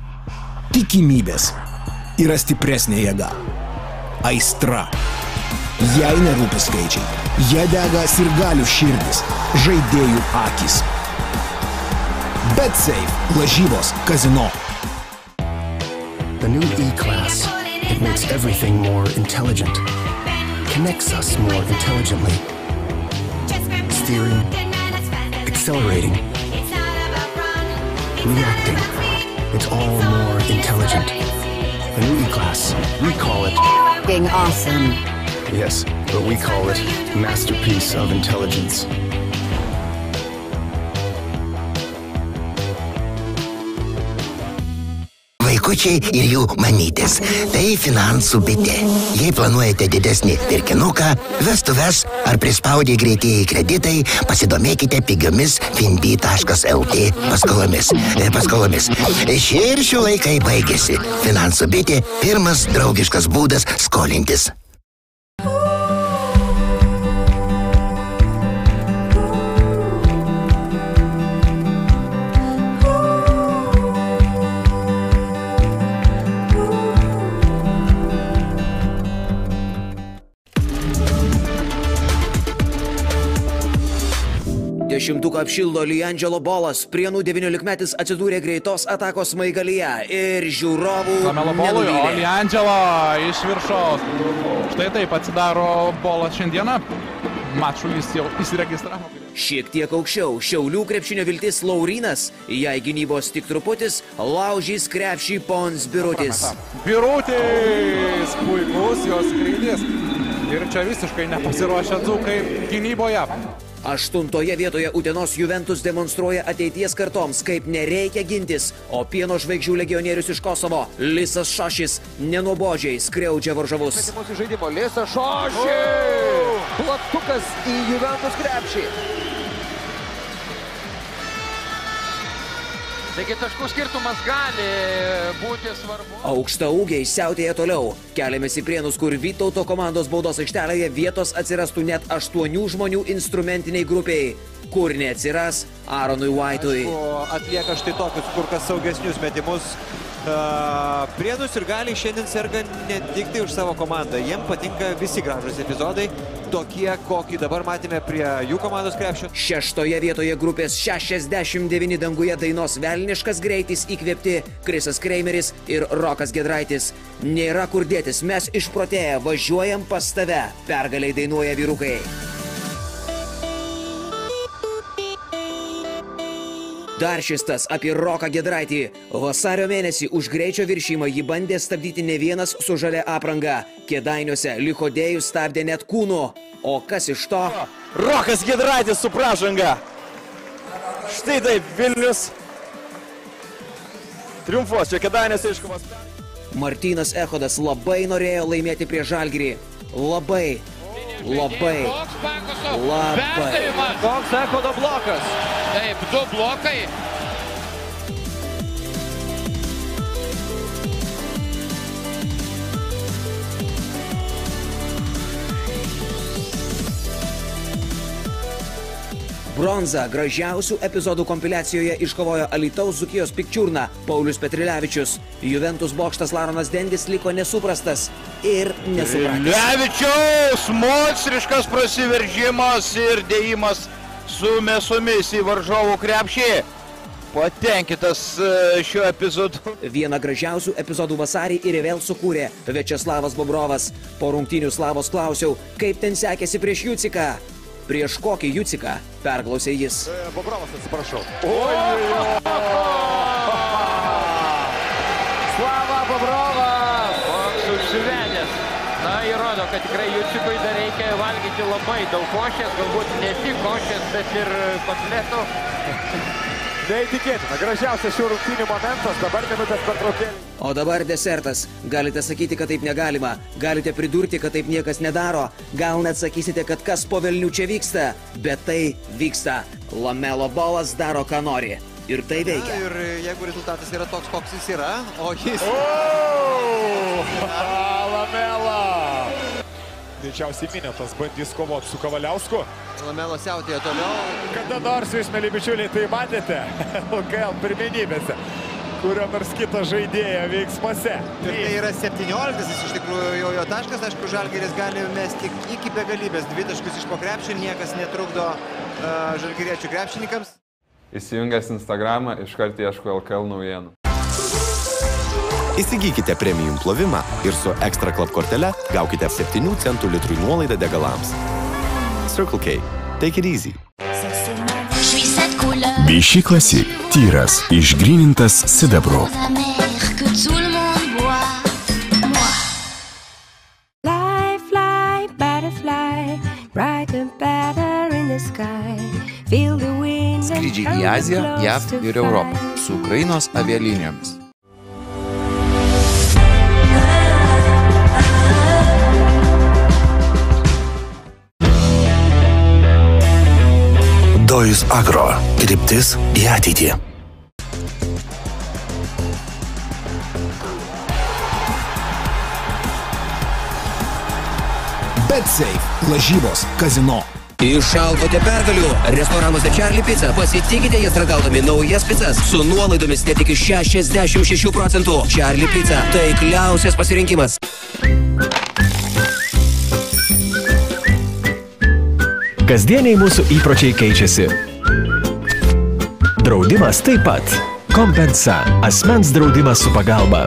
Tikimybės yra stipresnė jėga. Aistra. Jei nerūpi skaičiai, jie dega sirgalių širdis, žaidėjų akis. BetSafe lažybos kazino. The new E-Class. It makes everything more intelligent. Connects us more intelligently. Steering, accelerating, reacting. It's all more intelligent. An UE class. We call it. Being awesome. Yes, but we call it masterpiece of intelligence. Vaikučiai ir jų mamytės. Tai finansų bitė. Jei planuojate didesnį pirkinuką, vestuves ar prispaudę greitieji kreditai, pasidomėkite pigiomis finbi.lt paskolomis. E, paskolomis. Šie ir šių laikai baigėsi. Finansų bitė - pirmas draugiškas būdas skolintis. Dešimtuką apšildo Liangelo Bolas, prienų 19-metis atsidūrė greitos atakos maigalyje ir žiūrovų Lamelo bolui, o. Liangelo iš viršaus. Štai taip atsidaro bolas šiandieną. Mačulis jau įsiregistravo. Šiek tiek aukščiau Šiaulių krepšinio viltis Laurinas, jei gynybos tik truputis, laužys krepšį Pons Birutis. Birutis, puikus jos skrydis. Ir čia visiškai nepasiruošę dzūkai gynyboje. Aštuntoje vietoje Utenos Juventus demonstruoja ateities kartoms, kaip nereikia gintis, o pieno žvaigždžių legionierius iš Kosovo, Lisas Šašis, nenubodžiai skriaudžia varžovus. Žaidimo Lisa Šoši. Plaktukas į Juventus krepšį. Taigi taškų skirtumas gali būti svarbu. Aukšta ūgiai siautėja toliau. Keliamės į prienus, kur Vytauto komandos baudos aikštelėje vietos atsirastų net aštuonių žmonių instrumentiniai grupiai. Kur neatsiras Aaronui White'ui. O atlieka štai tokius kur kas saugesnius metimus. Uh, Prienus ir gali šiandien serga ne tik tai už savo komandą. Jiem patinka visi gražus epizodai, tokie, kokį dabar matėme prie jų komandos krepšio. Šeštoje vietoje grupės 69 danguje dainos Velniškas greitis įkvėpti Krisas Kreimeris ir Rokas Gedraitis. Nėra kur dėtis, mes išprotėję važiuojam pas tave. Pergaliai dainuoja vyrukai. Dar šis tas apie Roką Gedraitį. Vasario mėnesį už greičio viršymą jį bandė stabdyti ne vienas su žalia apranga. Kėdainiuose lichodėjus stabdė net kūnu. O kas iš to? Rokas Gedraitis su pražanga. Štai taip, Vilnius. Triumfuos, čia Kedainės iškovas. Martynas Echodas labai norėjo laimėti prie Žalgirį. Labai. Labai. Labai. Koks Echodo blokas? Taip, du blokai. Bronzą gražiausių epizodų kompiliacijoje iškovojo Alitaus Zukijos Pikčiurna Paulius Petrilevičius. Juventus bokštas Laronas Dendis liko nesuprastas ir nesupratęs. Levičiaus monstriškas prasiveržimas ir dėjimas su mėsomis į varžovų krepšį. Patenkintas e, šiuo epizodu. Vieną gražiausių epizodų vasarį ir vėl sukūrė Večeslavas Bobrovas. Po rungtynių Slavos klausiau, kaip ten sekėsi prieš Juciką. Prieš kokį Juciką? Perklausė jis. Bobrovas, atsiprašau. Slava Bobrovas. Koks užsivedęs. Na, įrodo, kad tikrai Jucikui dar reikia valgyti labai daug košės, galbūt ne tik košės, bet ir kotletų. Neįtikėtina, gražiausias šių rungtynių momentas, dabar minutės pertraukėlė. O dabar desertas. Galite sakyti, kad taip negalima. Galite pridurti, kad taip niekas nedaro. Gal net sakysite, kad kas po velnių čia vyksta. Bet tai vyksta. Lamelo bolas daro, ką nori. Ir tai veikia. Ir jeigu rezultatas yra toks, koks jis yra, o jis... Lamela. Greičiausiai minėtas bandys kovoti su Kavaliausku. Lamelo siautėje toliau. Kada nors jūs, mėly bičiuliai, tai matėte LKL pirmenybėse kurio nors kito žaidėjo veiksmuose. Ir tai yra 17, jis iš tikrųjų jau jo taškas, aišku, Žalgiris gali mesti iki begalybės dvi taškus iš po krepšio, niekas netrukdo uh, Žalgiriečių krepšininkams. Įsijungęs Instagramą, iškart ieško LKL naujienų. Įsigykite premium plovimą ir su ekstra klap kortele gaukite 7 centų litrų nuolaidą degalams. Circle K. Take it easy. Vichy Classic. Tyras. Išgrinintas sidabru. Skrydžiai į Aziją, JAV ir Europą su Ukrainos avialinijomis. Dojus Agro - kryptis į ateitį. BetSafe - lažybos, kazino. Iššaukote pergalių. Restoranuose Charlie Pizza. Pasitikite jas ragaudami naujas pizzas su nuolaidomis net iki 66 procentų. Charlie Pizza - taikliausias pasirinkimas. Kasdieniai mūsų įpročiai keičiasi. Draudimas taip pat. Kompensa - asmens draudimas su pagalba.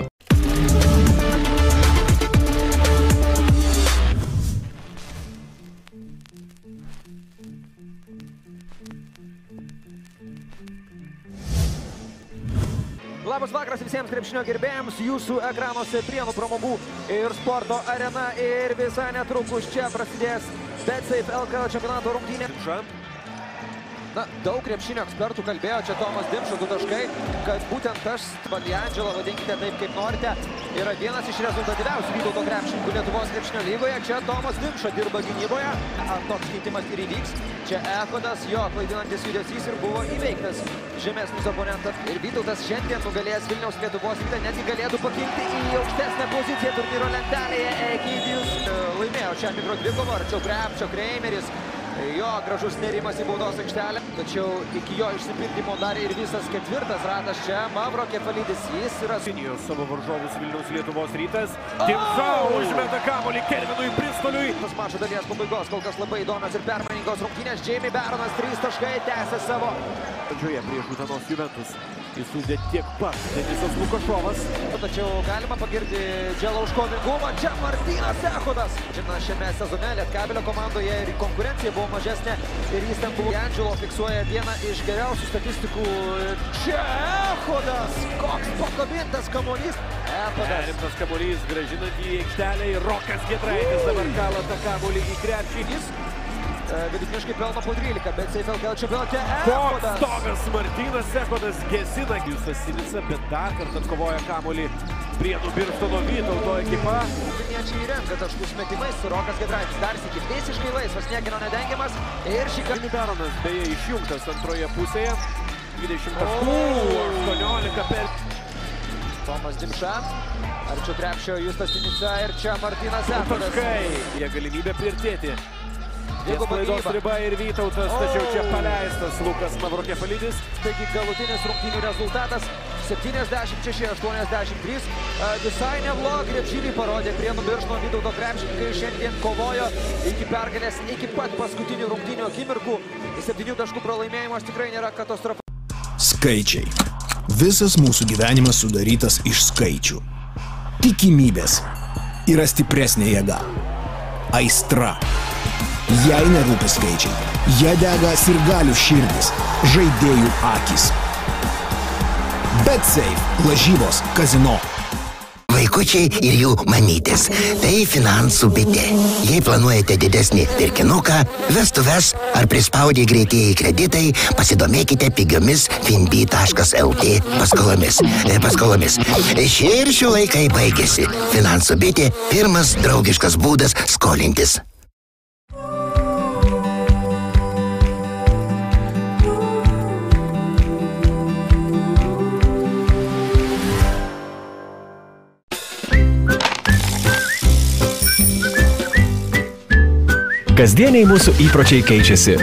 Labas vakaras visiems krepšinio gerbėjams, jūsų ekranuose Prienų pramogų ir sporto arena ir visai netrukus čia prasidės BetSafe LKL čempionato rungtynė. Na, daug krepšinio ekspertų kalbėjo, čia Tomas Dimšo du taškai, kad būtent tas Valiandželo, vadinkite taip kaip norite, yra vienas iš rezultatyviausių Vytauto krepšininkų Lietuvos krepšinio lygoje. Čia Tomas Dimšo dirba gynyboje. Ar toks keitimas ir įvyks? Čia Ehodas, jo klaidinantis judesys ir buvo įveiktas žemesnis oponentas. Ir Vytautas šiandien nugalėjęs Vilniaus Lietuvos rytą netgi galėtų pakilti į aukštesnę poziciją turnyro lentelėje. Ekidijus e, laimėjo šią mikrodvikovą, arčiau krepšio Kreimeris. Jo gražus nerimas į baudos aikštelę, tačiau iki jo išsipildymo dar ir visas ketvirtas ratas čia. Mavro Kefalidis, jis yra Kinijos savo varžovus Vilniaus Lietuvos rytas. Timsa užmeta kamuolį Kelvinui Bristoliui. tos mačo dalies pabaigos, kol kas labai įdomios ir permainingos rungtynės. Jamie Baronas, trys taškai, tęsia savo. Pradžioje prieš Utanos Juventus. Uždė tiek pat Denisas Lukašovas. Tačiau galima pagirti Dželo už kovingumą. Čia Martynas Echodas. Žinoma, šiame sezone Lietkabelio komandoje ir konkurencija buvo mažesnė. Ir jis ten buvo. Angelo fiksuoja vieną iš geriausių statistikų. Čia Echodas. Koks pakabintas kamuolys. Echodas. Perimtas kamuolys, gražinant į aikštelę ir Rokas Giedraitis dabar kala tą kamuolį į krepšį. Jis vidutiniškai pelno po 12, bet Seif LKL čempionate Koks Echodas. stogas Martynas Echodas gesina Justas Sinica, bet dar kartą atkovoja kamuolį Prienų Birštono Vytauto ekipa. Vilniečiai renka taškus metimais. Rokas Gedraitis dar sėki visiškai laisvas, niekino nedengiamas. Ir šį kartą... Baronas beje išjungtas antroje pusėje. 20 taškų, 18 per... Tomas Dimša. Arčiau krepšio Justas Sinica ir čia Martynas Echodas. Taškai. Jie galimybė priartėti. Ties klaidos riba ir Vytautas, tačiau čia paleistas Lukas Mavrokefalidis. Taigi galutinis rungtynių rezultatas 76-83. E, Visai neblogą krepšinį parodė Prienų Biršno Vytauto krepšininkai. Šiandien kovojo iki pergalės, iki pat paskutinių rungtynių akimirkų. Septynių taškų pralaimėjimas tikrai nėra katastrofa. Skaičiai. Visas mūsų gyvenimas sudarytas iš skaičių. Tikimybės yra stipresnė jėga. Aistra. Jei nerūpi skaičiai, jie dega sirgalių širdis, žaidėjų akis. BetSafe - lažybos, kazino. Vaikučiai ir jų mamytės. Tai finansų bitė. Jei planuojate didesnį pirkinuką, vestuves ar prispaudė greitieji kreditai, pasidomėkite pigiomis finbi.lt paskolomis. E, paskolomis. Šie ir šių laikai baigėsi. Finansų bitė - pirmas draugiškas būdas skolintis. Kasdieniai mūsų įpročiai keičiasi.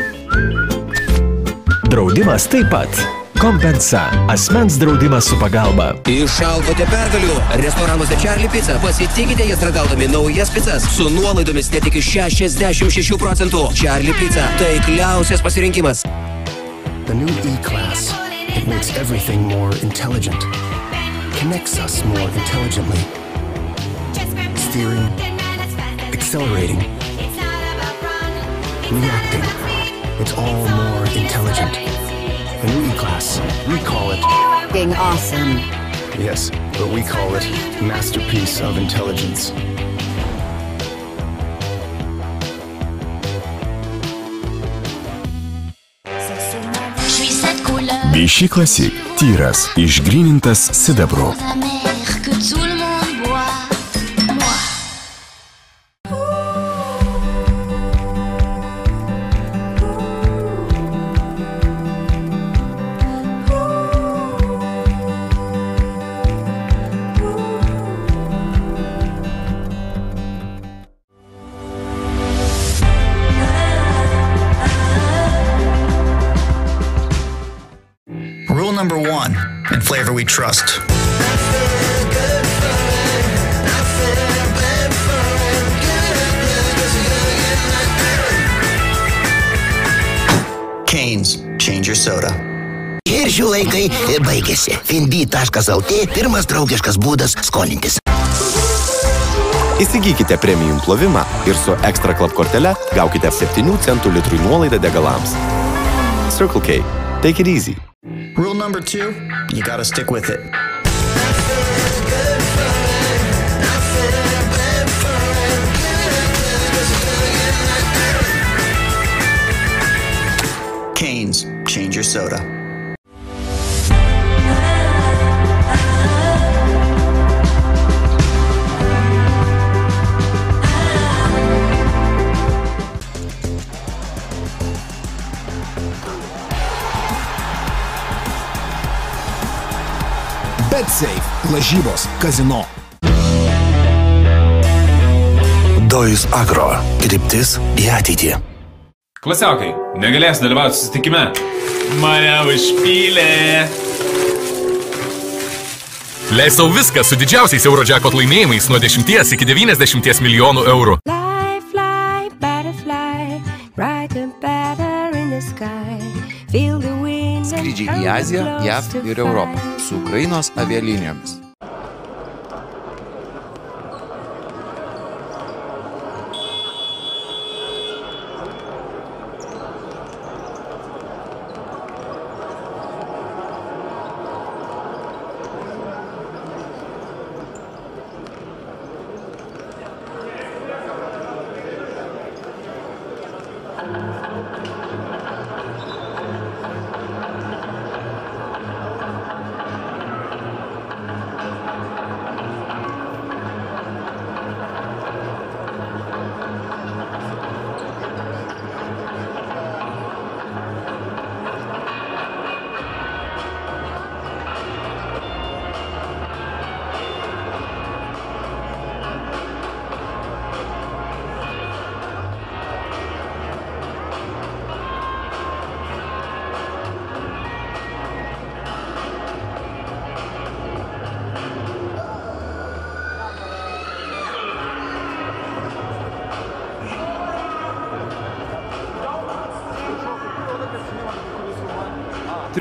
Draudimas taip pat. Kompensa - asmens draudimas su pagalba. Iššaukote pergalių. Restoranuose Charlie Pizza. Pasitikite jas ragaudami naujas pizzas su nuolaidomis net iki 66 procentų. Charlie Pizza - taikliausias pasirinkimas. The new E-Class. It makes everything more intelligent. Connects us more intelligently. Steering, accelerating, reacting. It's all more intelligent. The new E-Class. We call it... Being awesome. Yes, but we call it Masterpiece of Intelligence. Je suis cette cool Vichy soda. Ir šių laikai baigėsi. Finby.lt pirmas draugiškas būdas skolintis. Įsigykite premium plovimą ir su Extra Club kortele gaukite 7 centų litrui nuolaidą degalams. Circle K. Take it easy. Rule number two, you gotta stick with it. Canes, change your soda. BetSafe. Lažybos. Kazino. Dojus Agro. Kryptis į ateitį. Klasiokai, negalės dalyvauti susitikime. Mane užpylė. Leis savo viską su didžiausiais Eurojackpot laimėjimais nuo 10 iki 90 milijonų eurų. Fly, fly, butterfly, brighter, better in the sky. Skrydžiai į Aziją, JAV ir Europą su Ukrainos avialinijomis.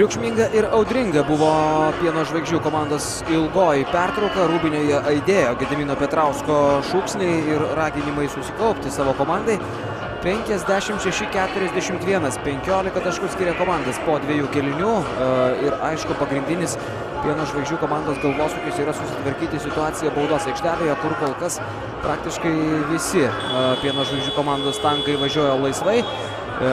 Triukšminga ir audringa buvo pieno žvaigždžių komandos ilgoji pertrauka. Rūbinėje aidėjo Gedimino Petrausko šūksniai ir raginimai susikaupti savo komandai. 56-41, 15 taškų skiria komandas po dviejų kelinių e, ir aišku pagrindinis pieno žvaigždžių komandos galvosūkis yra susitvarkyti situaciją baudos aikštelėje, kur kol kas praktiškai visi e, pieno žvaigždžių komandos tankai važiuoja laisvai. E,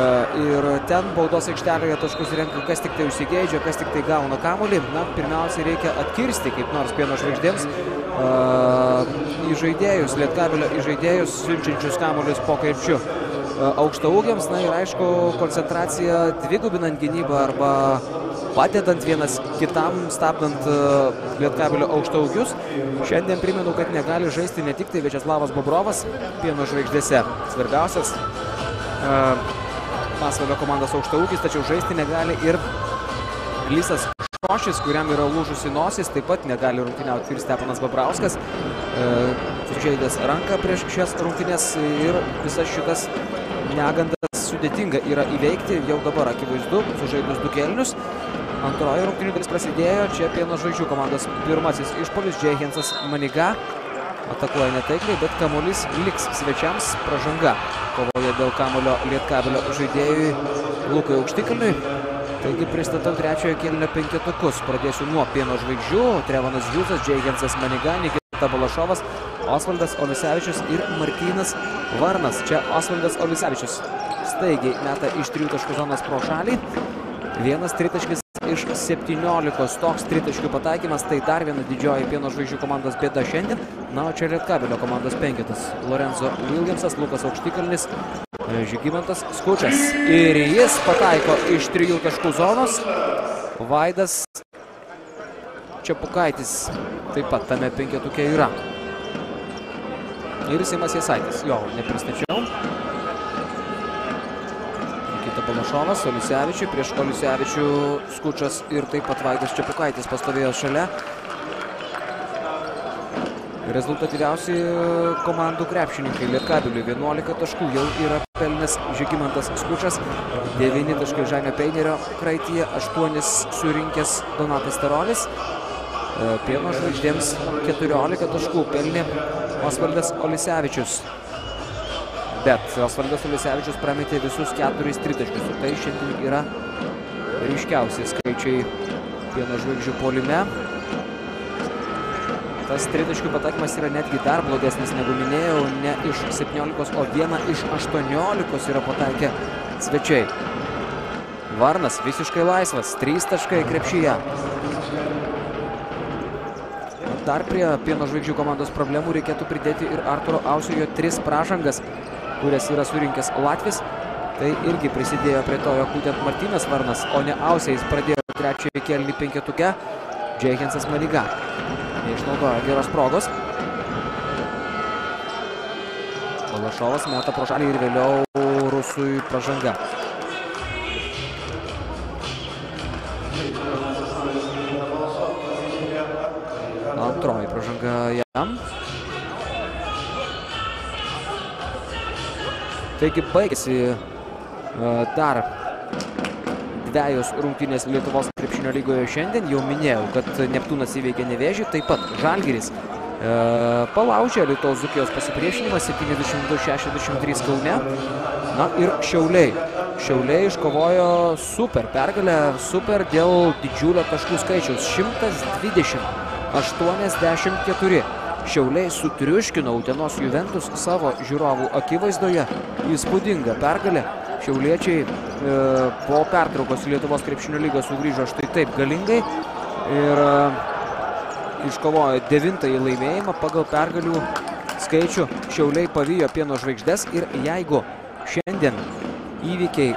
Ir ten baudos aikštelėje taškus renka kas tik tai užsigeidžia, kas tik tai gauna kamuolį. Na, pirmiausia, reikia atkirsti kaip nors pieno žvaigždėms uh, įžaidėjus, lietkabelio įžaidėjus, siunčiančius kamuolius po krepšiu aukšta ūgiams. Na ir aišku, koncentracija dvigubinant gynybą arba padedant vienas kitam, stabdant lietkabelio aukšta ūgius. Šiandien primenu, kad negali žaisti ne tik tai Večeslavas Bobrovas pieno žvaigždėse. Svarbiausias Pasvalio komandos aukšta ūkis, tačiau žaisti negali ir Lysas Šošis, kuriam yra lūžusi nosis, taip pat negali rungtyniauti ir Stepanas Babrauskas. E, sužeidęs ranką prieš šias rungtynės ir visas šitas negandas sudėtinga yra įveikti jau dabar akivaizdu, sužaidus du kelnius. Antroji rungtynių dalis prasidėjo, čia pieno žvaigždžių komandos pirmasis išpolis, Džeihensas Maniga atakuoja netaikliai, bet kamuolys liks svečiams pražanga. Kovoja dėl kamulio lietkabelio žaidėjui Lukui Aukštikalniui. Taigi pristatau trečiojo kėlinio penketukus. Pradėsiu nuo pieno žvaigždžių. Trevonas Jūzas, Džeigensas Maniga, Nikita Balašovas, Osvaldas Olisevičius ir Martynas Varnas. Čia Osvaldas Olisevičius staigiai meta iš trijų taškų zonos pro šalį. Vienas tritaškis iš 17. Toks tritaškių pataikymas, tai dar viena didžioji pieno žvaigždžių komandos bėda šiandien. Na, o čia Lietkabelio komandos penketas. Lorenzo Williamsas, Lukas Aukštikalnis, Žygimantas Skučas. Ir jis pataiko iš trijų taškų zonos. Vaidas Čiapukaitis taip pat tame penketuke yra. Ir Simas Jasaitis. Jo, nepristačiau. Balašovas, Olisevičiui. Prieš Olisevičių Skučas ir taip pat Vaidas Čiapukaitis pastovėjo šalia. Rezultatyviausi komandų krepšininkai Lietkabiliui 11 taškų jau yra pelnęs Žygimantas Skučas, 9 taškai Žemė Peinerio kraityje, 8 surinkęs Donatas Tarolis, Pieno žvaigždėms 14 taškų pelnė Osvaldas Olisevičius. Bet Osvaldas Olisevičius prametė visus keturis tritaškius. Ir tai šiandien yra ryškiausi skaičiai Pieno žvaigždžių polime. Tas tritaškių pataikymas yra netgi dar blogesnis, negu minėjau, ne iš 17, o vieną iš 18 yra pataikę svečiai. Varnas visiškai laisvas, 3 taškai krepšyje. Dar prie Pieno žvaigždžių komandos problemų reikėtų pridėti ir Arturo Ausijo 3 pražangas, kurias yra surinkęs Latvis. Tai irgi prisidėjo prie to, jog būtent Martynas Varnas, o ne Ausijais pradėjo trečiąjį kelnį penketuke. Džeihensas Maniga neišnaudojo geros progos. Balašovas meta pro šalį ir vėliau Rusui pražanga. Antroji pražanga jam. Taigi baigėsi dar dviejos rungtynės Lietuvos krepšinio lygoje šiandien. Jau minėjau, kad Neptūnas įveikė Nevėžį, taip pat Žalgiris e, palaužė Lietuvos Zukijos pasipriešinimą 72-63 Kaune. Na ir Šiauliai. Šiauliai iškovojo super pergalę, super dėl didžiulio taškų skaičiaus 120. 84. Šiauliai sutriuškino Utenos Juventus savo žiūrovų akivaizdoje. Įspūdinga pergalė. Šiauliečiai e, po pertraukos Lietuvos krepšinio lygą sugrįžo štai taip galingai ir e, iškovojo devintąjį laimėjimą pagal pergalių skaičių. Šiauliai pavijo pieno žvaigždės ir jeigu šiandien įvykiai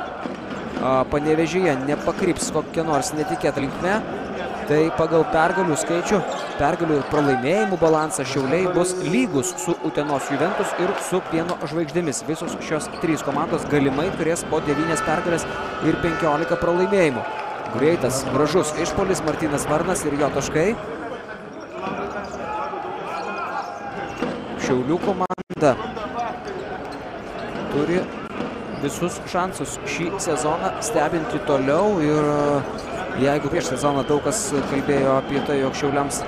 Panevežyje nepakryps kokia nors netikėta linkme, tai pagal pergalių skaičių, pergalių ir pralaimėjimų balansą Šiauliai bus lygus su Utenos Juventus ir su Pieno žvaigždėmis. Visos šios trys komandos galimai turės po 9 pergalės ir 15 pralaimėjimų. Greitas, gražus išpolis Martynas Varnas ir jo taškai. Šiaulių komanda turi visus šansus šį sezoną stebinti toliau ir Jeigu prieš sezoną daug kas kalbėjo apie tai, jog Šiauliams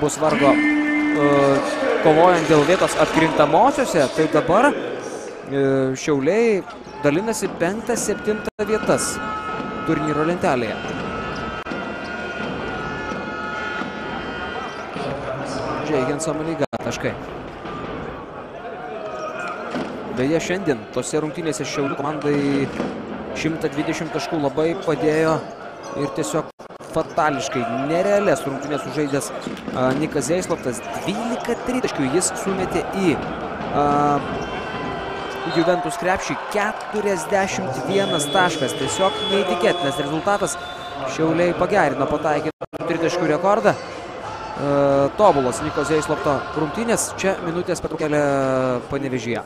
bus vargo uh, kovojant dėl vietos atkrintamosiose, tai dabar uh, Šiauliai dalinasi 5-7 vietas turnyro lentelėje. Džeigenso Maniga taškai. Beje, šiandien tose rungtynėse Šiaulių komandai 120 taškų labai padėjo ir tiesiog fatališkai nerealias rungtynės sužaidęs a, Nikas Zeislovtas. 12 tritaškių jis sumetė į a, Juventus krepšį 41 taškas. Tiesiog neįtikėtinas rezultatas. Šiauliai pagerino pataikytą tritaškių rekordą. E, tobulas Niko Zeislovto rungtynės. Čia minutės pertraukėlė Panevežyje.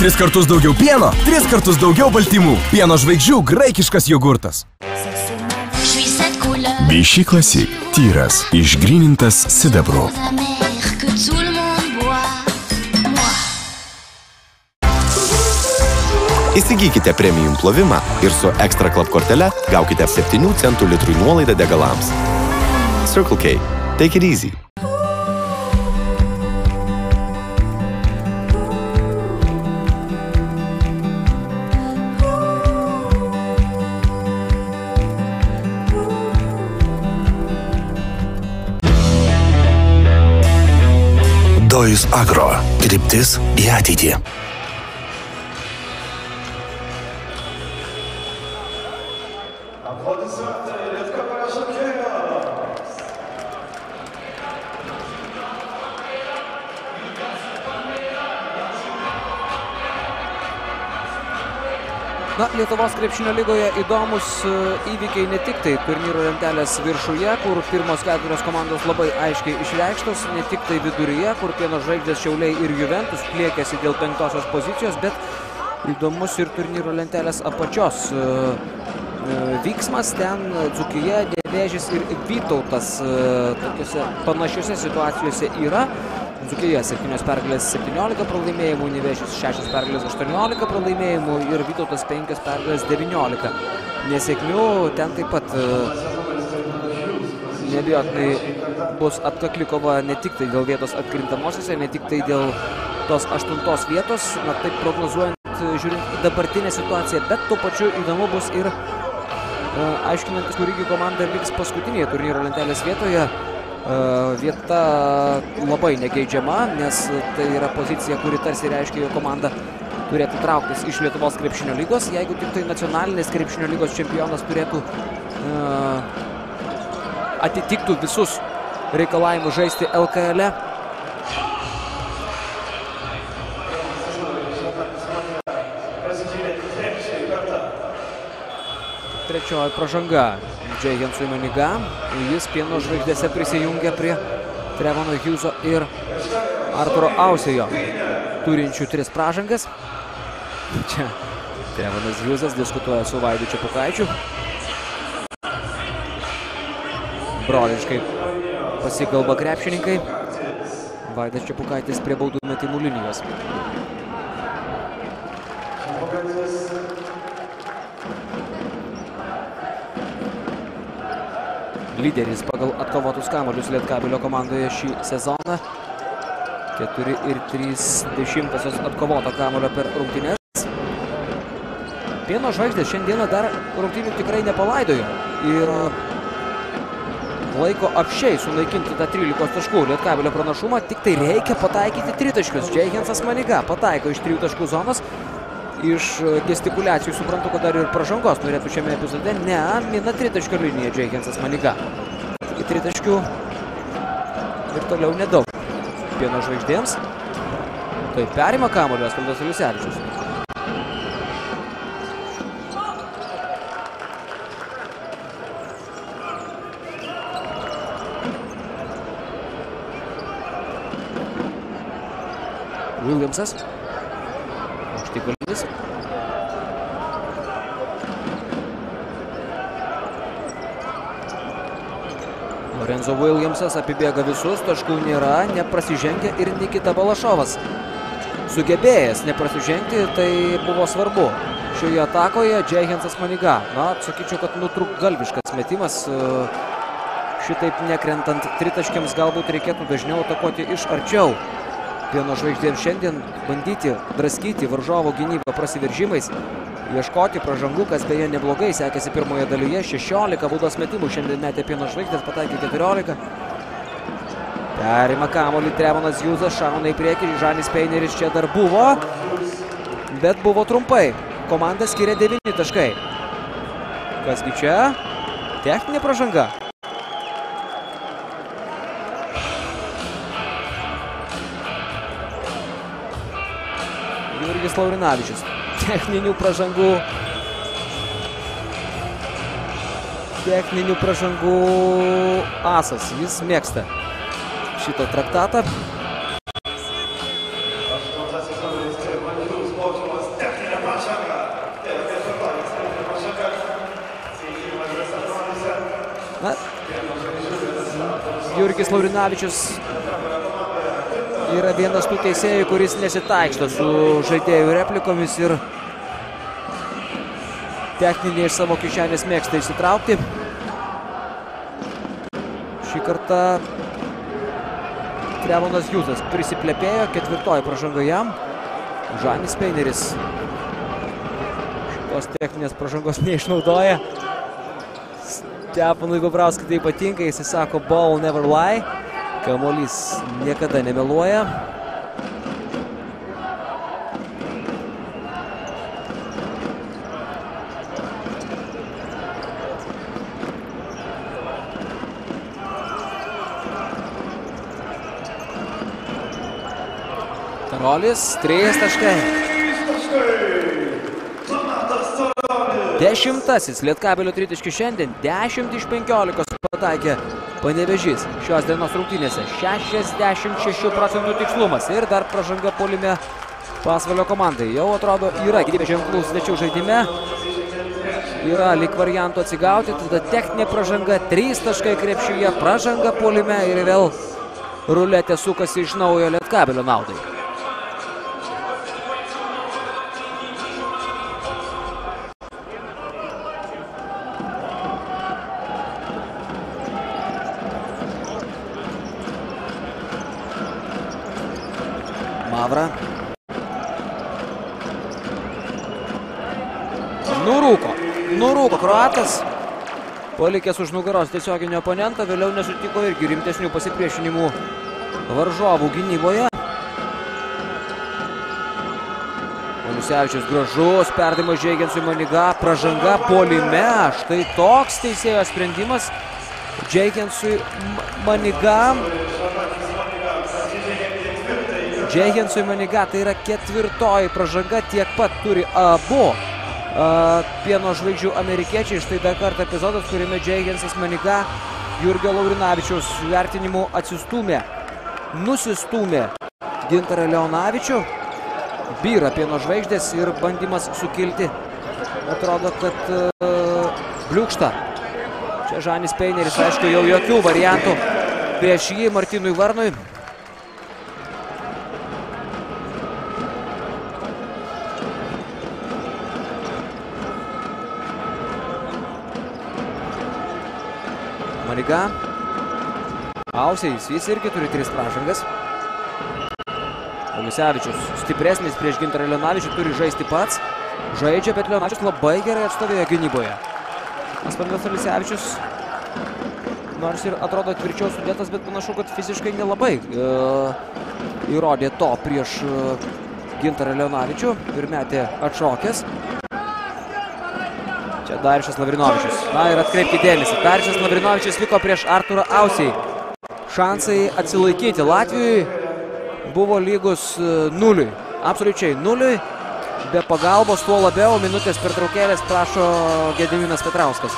Tris kartus daugiau pieno, tris kartus daugiau baltymų. Pieno žvaigždžių graikiškas jogurtas. Vichy Classic. Tyras, išgrynintas sidabru. Įsigykite premium plovimą ir su ekstra klap kortele gaukite 7 centų litrui nuolaidą degalams. Circle K. Take it easy. Dojus Agro. Kryptis į ateitį. Lietuvos krepšinio lygoje įdomus e, įvykiai ne tik tai turnyro lentelės viršuje, kur pirmos keturios komandos labai aiškiai išreikštos, ne tik tai viduryje, kur pieno žvaigždės Šiauliai ir Juventus pliekėsi dėl penktosios pozicijos, bet įdomus ir turnyro lentelės apačios e, e, vyksmas. Ten Dzukija, Nevėžis ir Vytautas tokiuose panašiuose situacijose yra. Dzukija 7 pergalės 17 pralaimėjimų, Nevėžis 6 pergalės 18 pralaimėjimų ir Vytautas 5 pergalės 19 nesėkmių. Ten taip pat nebijotinai bus atkakli kova ne tik tai dėl vietos atkrintamosiose, ne tik tai dėl tos aštuntos vietos, na taip prognozuojant, žiūrint į dabartinę situaciją, bet tuo pačiu įdomu bus ir aiškinantis, kurigi komanda liks paskutinėje turnyro lentelės vietoje. Vieta labai negeidžiama, nes tai yra pozicija, kuri tarsi reiškia, jo komanda turėtų trauktis iš Lietuvos krepšinio lygos. Jeigu tik tai nacionalinės krepšinio lygos čempionas turėtų atitiktų visus reikalavimus žaisti LKL. E. Trečioji pražanga Džeihensui Maniga. Jis pieno žvaigždėse prisijungia prie Trevono Hugheso ir Arturo Ausejo turinčių tris pražangas. Čia Trevonas Hughesas diskutuoja su Vaidu Čiapukaičiu. Broliškai pasikalba krepšininkai. Vaidas Čiapukaitis prie baudų metimų linijos. Lyderis pagal atkovotus kamolius Lietkabelio komandoje šį sezoną. 4 ir 3 dešimtosios atkovoto kamolio per rungtynės. Pieno žvaigždės šiandieną dar rungtynių tikrai nepalaidojo. Ir laiko apšiai sunaikinti tą 13 taškų Lietkabelio pranašumą. Tik tai reikia pataikyti tritaškius. Džeihensas Maniga pataiko iš 3 taškų zonos iš gestikuliacijų suprantu, kad dar ir pražangos norėtų šiame epizode. Ne, mina tritaškio liniją Džeikensas Maniga. Į tritaškių ir toliau nedaug. Pieno žvaigždėms. Tai perima kamulio Eskaldas Liusevičius. Williamsas. Aukštikalnis. Lorenzo Williamsas apibėga visus, taškų nėra, neprasižengia ir Nikita Balašovas. Sugebėjęs neprasižengti, tai buvo svarbu. Šioje atakoje Džeihensas Maniga. Na, sakyčiau, kad nutrūk galviškas metimas. Šitaip nekrentant tritaškiams galbūt reikėtų dažniau atakuoti iš arčiau. Pieno žvaigždėms šiandien bandyti draskyti varžovo gynybą prasiveržimais, ieškoti pražangų, kas beje neblogai sekėsi pirmoje dalyje. 16 baudos metimų šiandien metė pieno žvaigždės, pataikė 14. Perima kamolį Trevonas Jūzas, šauna į priekį, Žanis Peineris čia dar buvo, bet buvo trumpai. Komanda skiria 9 taškai. Kasgi čia? Techninė pražanga. Jurgis Laurinavičius. Techninių pražangų. Techninių pražangų asas. Jis mėgsta šitą traktatą. Na, Jurgis Laurinavičius yra vienas tų teisėjų, kuris nesitaiksto su žaidėjų replikomis ir techninė iš savo kišenės mėgsta įsitraukti. Šį kartą Trevonas Jūzas prisiplepėjo, ketvirtoji pražanga jam. Žanis Peineris šitos techninės pražangos neišnaudoja. Stepanui Gobrauskui tai patinka, jis sako ball never lie. Kamuolys niekada nemeluoja. Karolis, trys taškai. Dešimtasis Lietkabelio tritiški šiandien, 10 iš 15 pataikė Panevežys šios dienos rungtynėse, 66 procentų tikslumas ir dar pražanga polime Pasvalio komandai. Jau atrodo yra gyvybės ženklų svečių žaidime, yra lik variantų atsigauti, tada techninė pražanga, 3 taškai krepšyje, pražanga polime ir vėl ruletė sukasi iš naujo Lietkabelio naudai. Palikęs už nugaros tiesioginį oponentą, vėliau nesutiko irgi rimtesnių pasipriešinimų varžovų gynyboje. Onusevičius gražus, perdavimas Džeigensui Maniga, pražanga polime. Štai toks teisėjo sprendimas Džeigensui Maniga. Džeigensui Maniga tai yra ketvirtoji pražanga, tiek pat turi abu pieno žvaigždžių amerikiečiai. Štai dar kartą epizodas, kuriame Džeigensas Maniga Jurgio Laurinavičiaus vertinimu atsistumė, nusistumė Gintarą Leonavičių. Byra pieno žvaigždės ir bandymas sukilti. Atrodo, kad uh, bliūkšta. Čia Žanis Peineris, aišku, jau jokių variantų prieš jį Martinui Varnui. Maniga. Ausiais, jis irgi turi tris pražangas. Omisevičius stipresnis prieš Gintarą Leonavičių, turi žaisti pats. Žaidžia, bet Leonavičius labai gerai atstovėjo gynyboje. Aspandas Alisevičius nors ir atrodo tvirčiau sudėtas, bet panašu, kad fiziškai nelabai e, įrodė to prieš e, Gintarą Leonavičių ir metė atšokęs. Čia Darišas Lavrinovičius. Na ir atkreipkite dėmesį. Darišas Lavrinovičius liko prieš Arturą Ausiai. Šansai atsilaikyti Latvijui buvo lygus e, nuliui. Absoliučiai nuliui. Be pagalbos tuo labiau minutės pertraukėlės prašo Gediminas Petrauskas.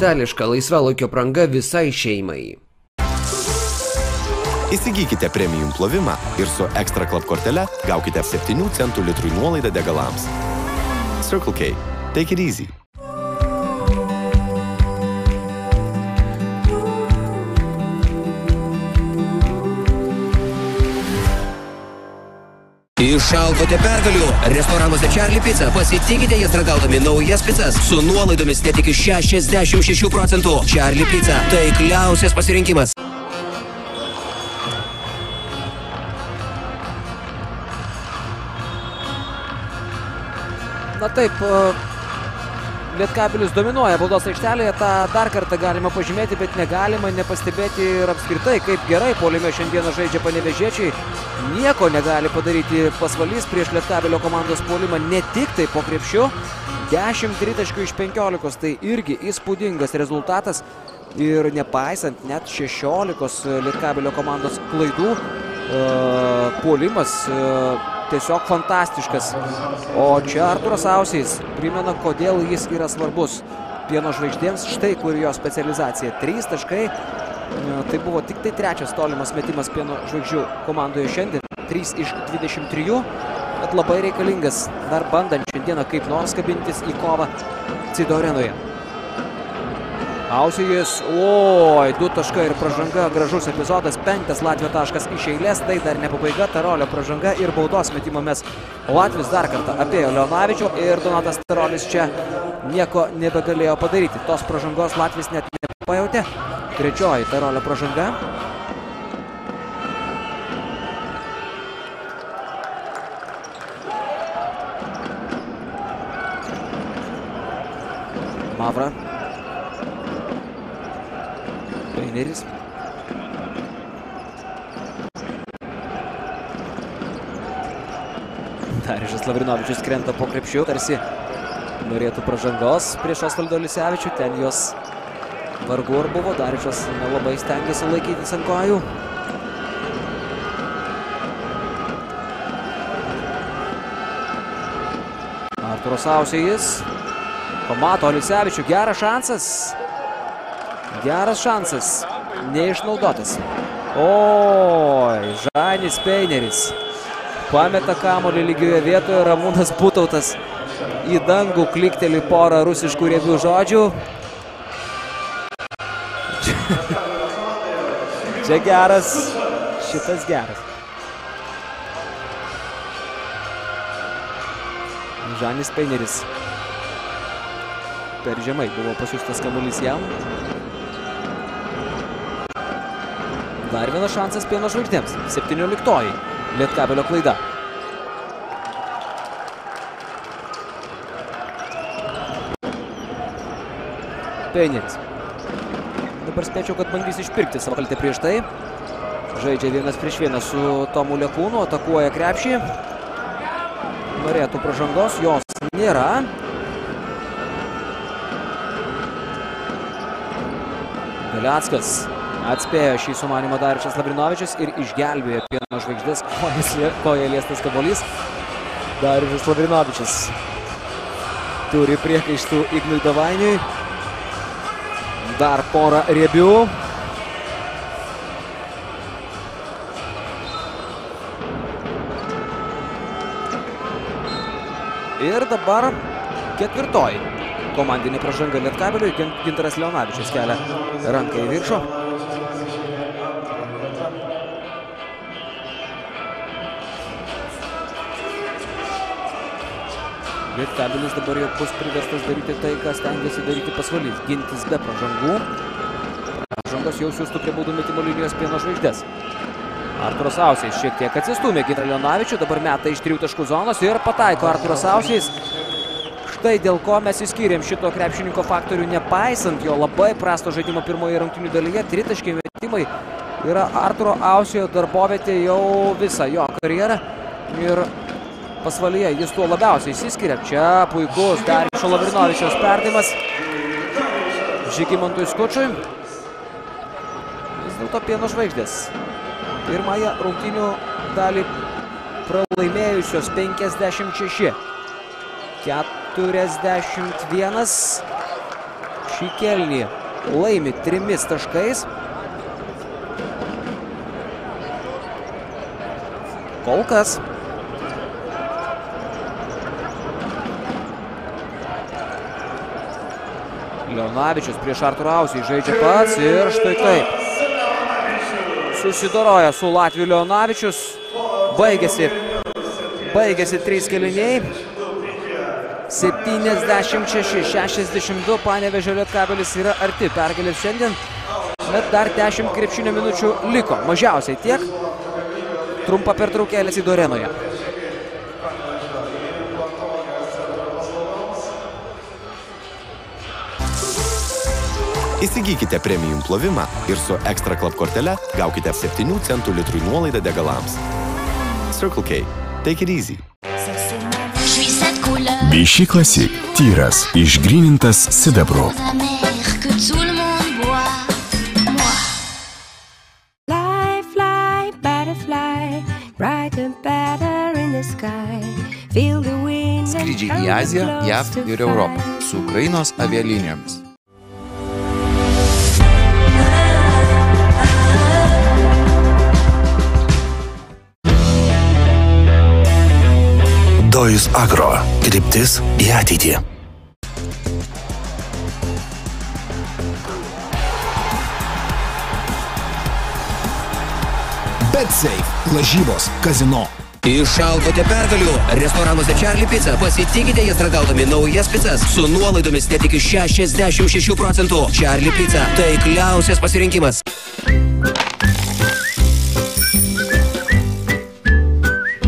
Itališka laisvalaikio pranga visai šeimai. Įsigykite premium plovimą ir su Extra Club kortele gaukite 7 centų litrui nuolaidą degalams. Circle K. Take it easy. Išalkote pergalių. Restoranuose Charlie Pizza pasitikite jas ragaudami naujas pizzas su nuolaidomis net iki 66 procentų. Charlie Pizza - taikliausias pasirinkimas. Na taip, Lietkabelis dominuoja baudos aikštelėje, tą dar kartą galima pažymėti, bet negalima nepastebėti ir apskritai, kaip gerai polime šiandieną žaidžia panevežiečiai. Nieko negali padaryti pasvalys prieš Lietkabelio komandos polimą, ne tik tai po krepšiu. 10 tritaškių iš 15, tai irgi įspūdingas rezultatas. Ir nepaisant net 16 Lietkabelio komandos klaidų, e, puolimas e, tiesiog fantastiškas. O čia Arturas Ausiais primena, kodėl jis yra svarbus. Pieno žvaigždėms štai kur jo specializacija. 3 taškai. E, Tai buvo tik tai trečias tolimas metimas pieno žvaigždžių komandoje šiandien. 3 iš 23. Bet labai reikalingas dar bandant šiandieną kaip nors kabintis į kovą Cido Ausijas, oi, du taškai ir pražanga, gražus epizodas, penktas Latvio taškas iš eilės, tai dar ne pabaiga, Tarolio pražanga ir baudos metimo mes. Latvis dar kartą apėjo Leonavičių ir Donatas Tarolis čia nieko nebegalėjo padaryti. Tos pražangos Latvis net nepajutė. Trečioji Tarolio pražanga. Mavra. Peineris. Darižas Lavrinovičius krenta po krepšiu, tarsi norėtų pražangos prieš Osvaldo Lisevičių. Ten jos vargu ar buvo. Darižas nelabai stengiasi laikytis ant kojų. Arturas Ausijas pamato Lisevičių. Geras šansas. Geras šansas. Neišnaudotas. Oi, Žanis Peineris. Pameta kamolį lygioje vietoje. Ramūnas Butautas į dangų klikteli porą rusiškų riebių žodžių. Čia geras. Šitas geras. Žanis Peineris. Per žemai buvo pasiūstas kamuolys jam. Dar vienas šansas pieno žvaigždėms. 17-oji. Lietkabelio klaida. Peineris. Dabar spėčiau, kad bandys išpirkti savo kaltę prieš tai. Žaidžia vienas prieš vieną su Tomu Lekūnu, atakuoja krepšį. Norėtų pražangos, jos nėra. Galeckas atspėjo šį sumanimą Daričias Labrinovičius ir išgelbėjo pieno žvaigždės koja liestas kabolys. Daričias Labrinovičius turi priekaištų Ignui Davainiui. Dar porą riebių. Ir dabar ketvirtoji komandinė pražanga Lietkabeliui. Gintaras Leonavičius kelia ranką į viršų. Lietkabelis dabar jau bus priverstas daryti tai, ką stengiasi daryti pasvalys. Gintis be pražangų. Pražangos jau siūstų prie baudų metimo linijos pieno žvaigždės. Arturas Ausiais šiek tiek atsistumė Gintarą Leonavičių, dabar meta iš trijų taškų zonos ir pataiko Arturas Ausiais. Štai dėl ko mes įskyrėm šito krepšininko faktorių, nepaisant jo labai prasto žaidimo pirmoje rungtinių dalyje, tritaškiai metimai yra Arturo Ausijo darbovietė jau visą jo karjerą. Ir pasvalyje jis tuo labiausiai įsiskiria. Čia puikus Darišo Lavrinovičiaus perdavimas Žygimantui Skučiui. Vis dėlto pieno žvaigždės. Pirmąją rungtinių dalį pralaimėjusios 56. 41. Šį kelnį laimi trimis taškais. Kol kas Leonavičius prieš Arturą Ausį žaidžia pats ir štai taip. Susidoroja su Latviu Leonavičius. Baigėsi, baigėsi trys keliniai. 76-62 Panevežio Lietkabelis yra arti pergalės šiandien. Bet dar 10 krepšinio minučių liko. Mažiausiai tiek. Trumpa pertraukėlės į Dorenoje. Įsigykite premium plovimą ir su Extra Club kortele gaukite 7 centų litrui nuolaidą degalams. Circle K. Take it easy. Vichy Classic. Tyras, išgrynintas sidabru. Skrydžiai į Aziją, JAV ir Europą su Ukrainos avialinijomis. Dojus Agro. Kryptis į ateitį. BetSafe. Lažybos. Kazino. Išalkote pergalių. Restoranuose Charlie Pizza pasitikite jas ragaudami naujas pizzas su nuolaidomis net iki 66 procentų. Charlie Pizza - taikliausias pasirinkimas.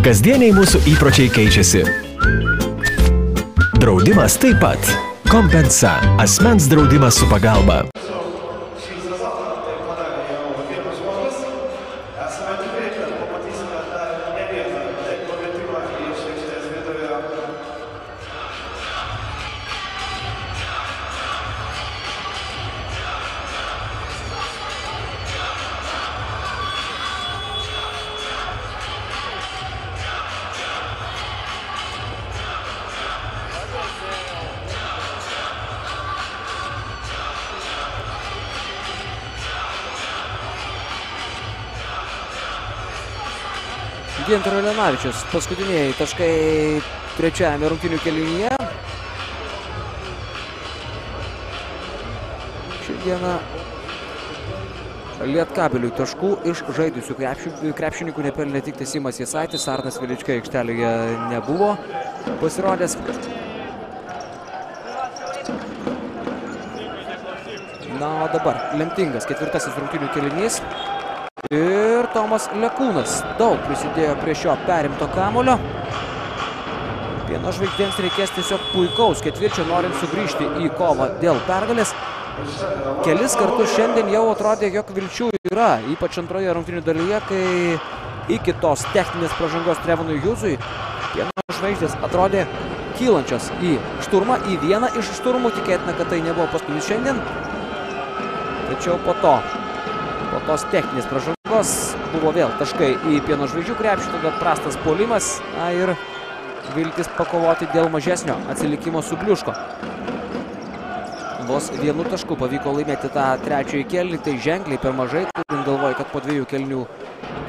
Kasdieniai mūsų įpročiai keičiasi. Draudimas taip pat. Kompensa - asmens draudimas su pagalba. Lenavičius. Paskutiniai taškai trečiajame rungtinių kelinyje. Šiandieną Lietkabeliui taškų iš žaidusių krepšininkų nepelnė tik Simas Jasaitis, Arnas Vilička aikštelėje nebuvo pasirodęs. Na, o dabar lemtingas ketvirtasis rungtinių kelinys. Ir Tomas Lekūnas daug prisidėjo prie šio perimto kamulio. Pieno žvaigždėms reikės tiesiog puikaus ketvirčio, norint sugrįžti į kovą dėl pergalės. Kelis kartus šiandien jau atrodė, jog vilčių yra, ypač antroje rungtinių dalyje, kai iki tos techninės pražangos Trevonui Jūzui pieno žvaigždės atrodė kylančios į šturmą, į vieną iš šturmų. Tikėtina, kad tai nebuvo paskutinis šiandien. Tačiau po to, po tos techninės pražangos buvo vėl taškai į pieno žvaigždžių krepšį, tada prastas puolimas na, ir viltis pakovoti dėl mažesnio atsilikimo subliuško. Vos vienu tašku pavyko laimėti tą trečiąjį kelnį, tai ženkliai per mažai, turint galvoj, kad po dviejų kelnių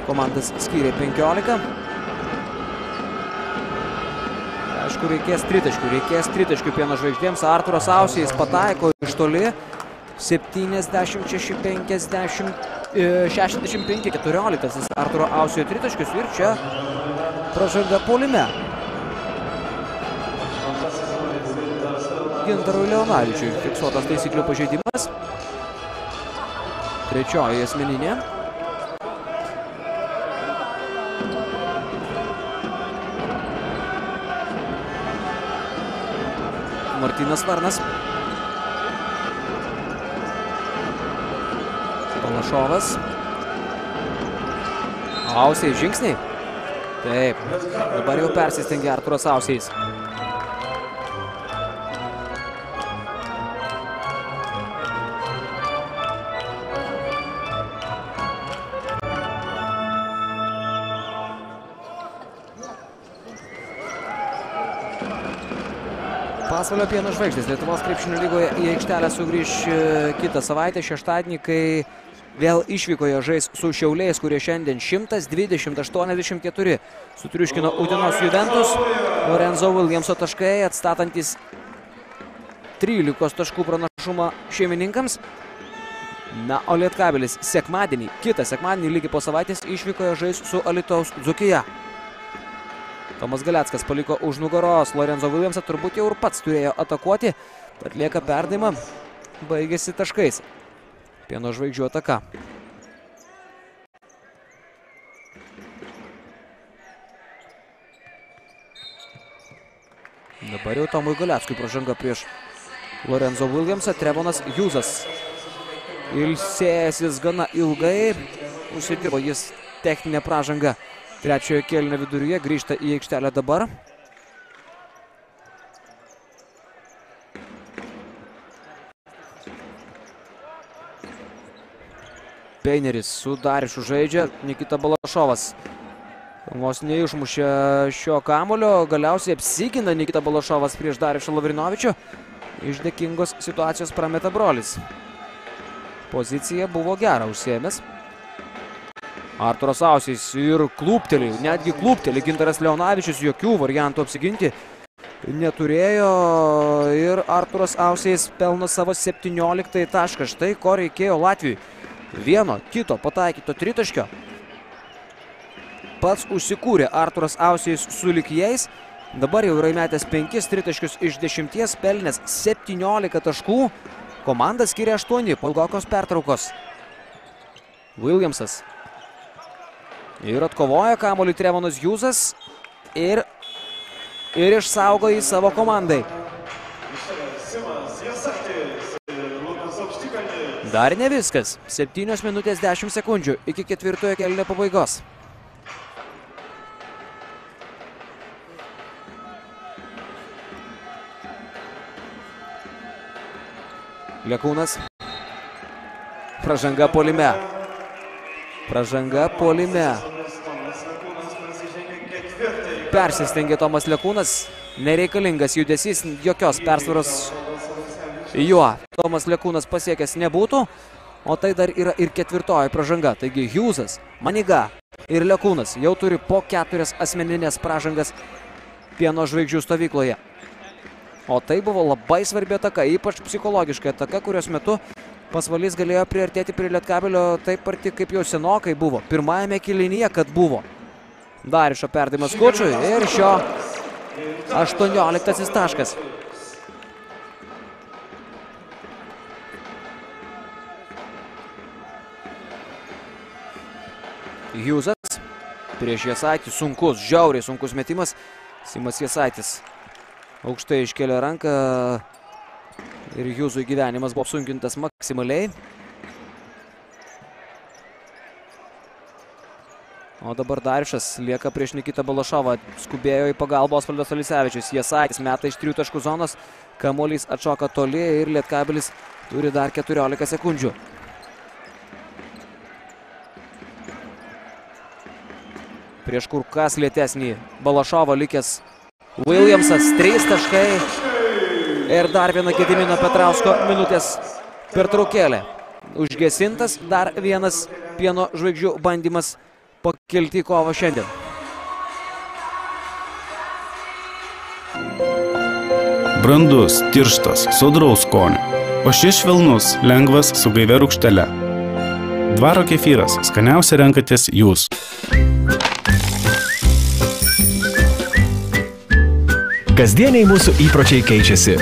komandas skyrė 15. Aišku, reikės tritaškių, reikės tritaškių pieno žvaigždėms. Arturas Ausijas pataiko iš toli. 76-50, 65-14 Arturo Ausijo tritaškius ir čia pražanga polime. Gintarui Leonavičiui fiksuotas taisyklių pažeidimas. Trečioji asmeninė. Martinas Varnas. Palašovas. Ausiai žingsniai. Taip, dabar jau persistengė Arturas Ausiais. Pasvalio pieno žvaigždės Lietuvos krepšinio lygoje į aikštelę sugrįž kitą savaitę, šeštadienį, kai vėl išvykoje žais su Šiauliais, kurie šiandien 120-84 sutriuškino Utenos Juventus. Lorenzo Williamso taškai atstatantis 13 taškų pranašumą šeimininkams. Na, o Lietkabelis sekmadienį, kitą sekmadienį lygiai po savaitės išvykoje žais su Alitaus Dzukija. Tomas Galeckas paliko už nugaros Lorenzo Williamsą, turbūt jau ir pats turėjo atakuoti. Atlieka perdavimą, baigėsi taškais. Pieno žvaigždžių ataka. Dabar jau Tomui Galeckui pražanga prieš Lorenzo Williamsą. Trevonas Jūzas ilsėjęsis gana ilgai. Užsidirbo jis techninę pražangą trečiojo kėlinio viduryje. Grįžta į aikštelę dabar. Peineris su Darišu žaidžia. Nikita Balašovas vos neišmušė šio kamulio. Galiausiai apsigina Nikita Balašovas prieš Darišą Lavrinovičių. Iš dėkingos situacijos prameta brolis. Pozicija buvo gera užsiemęs. Arturas Ausys ir klūpteli, netgi klūpteli. Gintaras Leonavičius jokių variantų apsiginti neturėjo ir Arturas Ausys pelno savo 17 tašką. Štai ko reikėjo Latvijui. Vieno kito pataikyto tritaškio. Pats užsikūrė Arturas Ausys su likjais. Dabar jau yra įmetęs 5 tritaškius iš 10, pelnęs 17 taškų. Komanda skiria 8 po ilgokos pertraukos. Williamsas. Ir atkovoja kamuolį Trevonas Jūzas. Ir, ir išsaugo į savo komandai. Dar ne viskas. 7 minutės 10 sekundžių iki ketvirtojo kelnio pabaigos. Lekūnas. Pražanga polime. Pražanga polime. Persistengė Tomas Lekūnas. Nereikalingas judesys, jokios persvaros juo. Tomas Lekūnas pasiekęs nebūtų. O tai dar yra ir ketvirtoji pražanga. Taigi Hjūzas, Maniga, ir Lekūnas jau turi po keturias asmeninės pražangas pieno žvaigždžių stovykloje. O tai buvo labai svarbi ataka, ypač psichologiška ataka, kurios metu pasvalys galėjo priartėti prie Lietkabelio taip arti, kaip jau senokai buvo. Pirmajame kilinyje, kad buvo. Darišo perdavimas Kučiui ir šio 18 taškas. Hjūzas prieš Jasaitį sunkus, žiauriai sunkus metimas. Simas Jasaitis aukštai iškelia ranką ir Hjūzui gyvenimas buvo sunkintas maksimaliai. O dabar Darišas lieka prieš Nikitą Balašovą. Skubėjo į pagalbą Osvaldas Alisevičius. Jasaitis meta iš trijų taškų zonos. Kamuolys atšoka toli ir Lietkabelis turi dar 14 sekundžių. Prieš kur kas lėtesnį Balašovą likęs Williamsas. 3 taškai. Ir dar viena Gedimino Petrausko minutės pertraukėlė. Užgesintas dar vienas pieno žvaigždžių bandymas pakilti į kovą šiandien. Brandus, tirštas, sodraus skonio. O šis švelnus, lengvas, su gaivia rūkštele. Dvaro kefyras. Skaniausia renkatės jūs. Kasdieniai mūsų įpročiai keičiasi.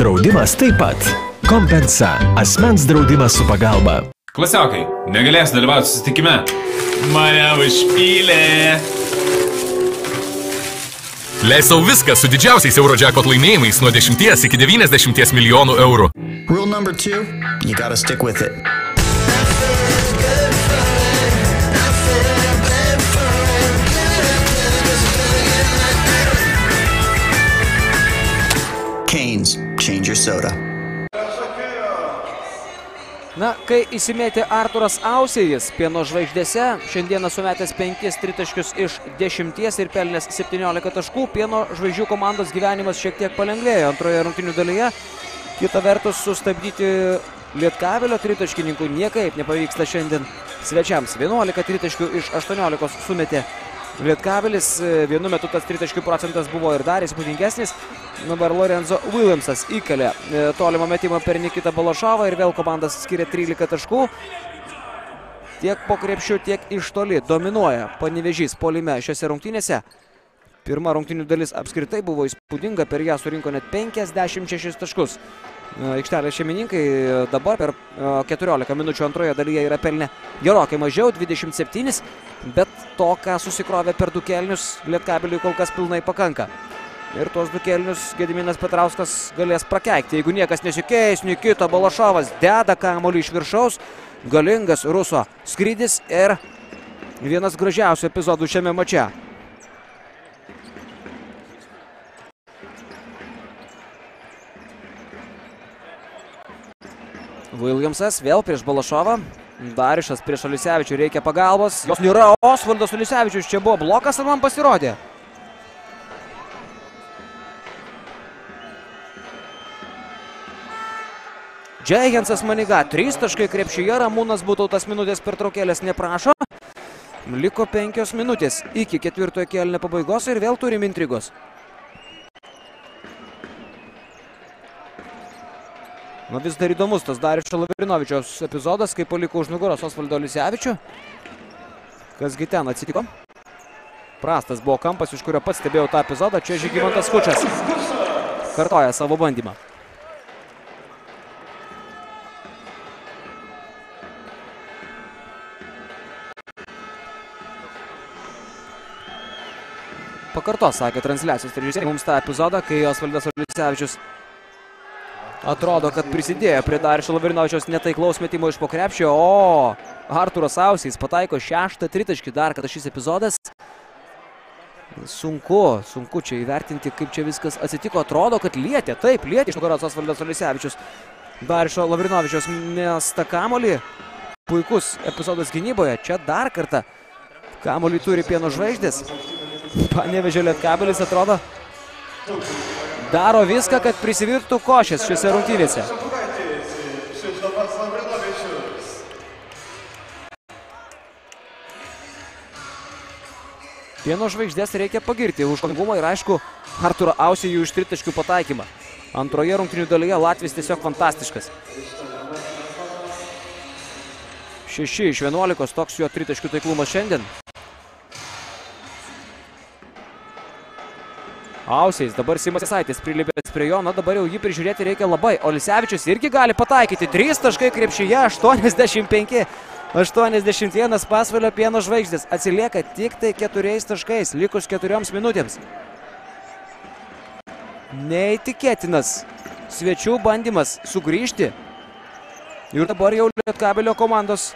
Draudimas taip pat. Kompensa. Asmens draudimas su pagalba. Klasiokai, negalės dalyvauti susitikime. Mane užpylė. Leisau viską su didžiausiais Eurojackpot laimėjimais nuo 10 iki 90 milijonų eurų. Rule number two you gotta stick with it. Canes, change your soda. Na, kai įsimėtė Arturas Ausėjas pieno žvaigždėse, šiandieną sumetęs 5 tritaškius iš 10 ir pelnęs 17 taškų, pieno žvaigždžių komandos gyvenimas šiek tiek palengvėjo antroje rungtinių dalyje. Kita vertus, sustabdyti Lietkabelio tritaškininkų niekaip nepavyksta šiandien svečiams. 11 tritaškių iš 18 sumetė Lietkabelis. Vienu metu tas tritaškių procentas buvo ir dar įspūdingesnis. Dabar Lorenzo Williamsas įkalė tolimą metimą per Nikitą Balašovą ir vėl komandas skiria 13 taškų. Tiek po krepšių, tiek iš toli dominuoja Panevežys polime šiose rungtynėse. Pirma rungtynių dalis apskritai buvo įspūdinga, per ją surinko net 56 taškus. Aikštelės šeimininkai dabar per 14 minučių antroje dalyje yra pelnę gerokai mažiau, 27, bet to, ką susikrovė per du kelnius, Lietkabeliui kol kas pilnai pakanka. Ir tuos du kelnius Gediminas Petrauskas galės prakeikti. Jeigu niekas nesikeis, Nikita Balašovas deda kamuolį iš viršaus. Galingas Ruso skrydis ir vienas gražiausių epizodų šiame mače. Williamsas vėl prieš Balašovą. Darišas prieš Alisevičių reikia pagalbos. Jos nėra Osvaldas Alisevičius. Čia buvo blokas ar man pasirodė? Džeihensas Maniga. Trys taškai krepšyje. Ramūnas Butautas minutės pertraukėlės neprašo. Liko penkios minutės iki ketvirtojo kėlinio pabaigos ir vėl turim intrigos. Nu vis dar įdomus tas Darišo Lavrinovičiaus epizodas, kai paliko už nugaros Osvaldo Lisevičių. Kasgi ten atsitiko? Prastas buvo kampas, iš kurio pats stebėjau tą epizodą. Čia Žygimantas Kučias kartoja savo bandymą. Pakartos, sakė transliacijos režisieriai mums tą epizodą, kai Osvaldas Lisevičius atrodo, kad prisidėjo prie Darišo Lavrinovičiaus netaiklaus metimo iš po krepšio, o Arturas Ausys pataiko šeštą tritaškį dar, kad šis epizodas. Sunku, sunku čia įvertinti, kaip čia viskas atsitiko. Atrodo, kad lietė, taip, lietė iš nugaros Osvaldas Lisevičius. Darišo Lavrinovičiaus mesta kamolį. Puikus epizodas gynyboje. Čia dar kartą kamolį turi pieno žvaigždės. Panevežė Lietkabelis atrodo daro viską, kad prisivirtų košės šiuose rungtynėse. Pieno žvaigždės reikia pagirti už lengvumą ir aišku Arturą Ausijų iš tritaškių pataikymą. Antroje rungtinių dalyje Latvijas tiesiog fantastiškas. 6 iš 11 toks jo tritaškių taiklumas šiandien. Ausiais, dabar Simas Jasaitis prilipęs prie jo, na dabar jau jį prižiūrėti reikia labai. Olisevičius irgi gali pataikyti. 3 taškai krepšyje, 85. 81 pasvalio pieno žvaigždės atsilieka tik tai keturiais taškais, likus keturioms minutėms. Neįtikėtinas svečių bandymas sugrįžti. Ir dabar jau Lietkabelio komandos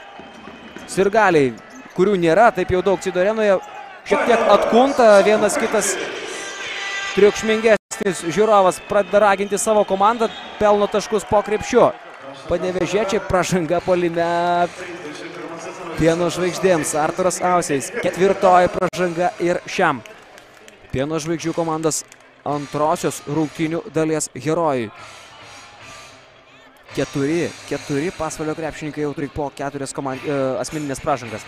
sirgaliai, kurių nėra taip jau daug Cidorenoje, šiek tiek atkunta vienas kitas triukšmingesnis žiūrovas pradeda raginti savo komandą, pelno taškus po krepšiu. Panevežėčiai pražanga polime pieno žvaigždėms. Arturas Ausiais. Ketvirtoji pražanga ir šiam. Pieno žvaigždžių komandos antrosios rungtynių dalies herojui. Keturi, keturi pasvalio krepšininkai jau turi po keturias komand... e, asmeninės pražangas.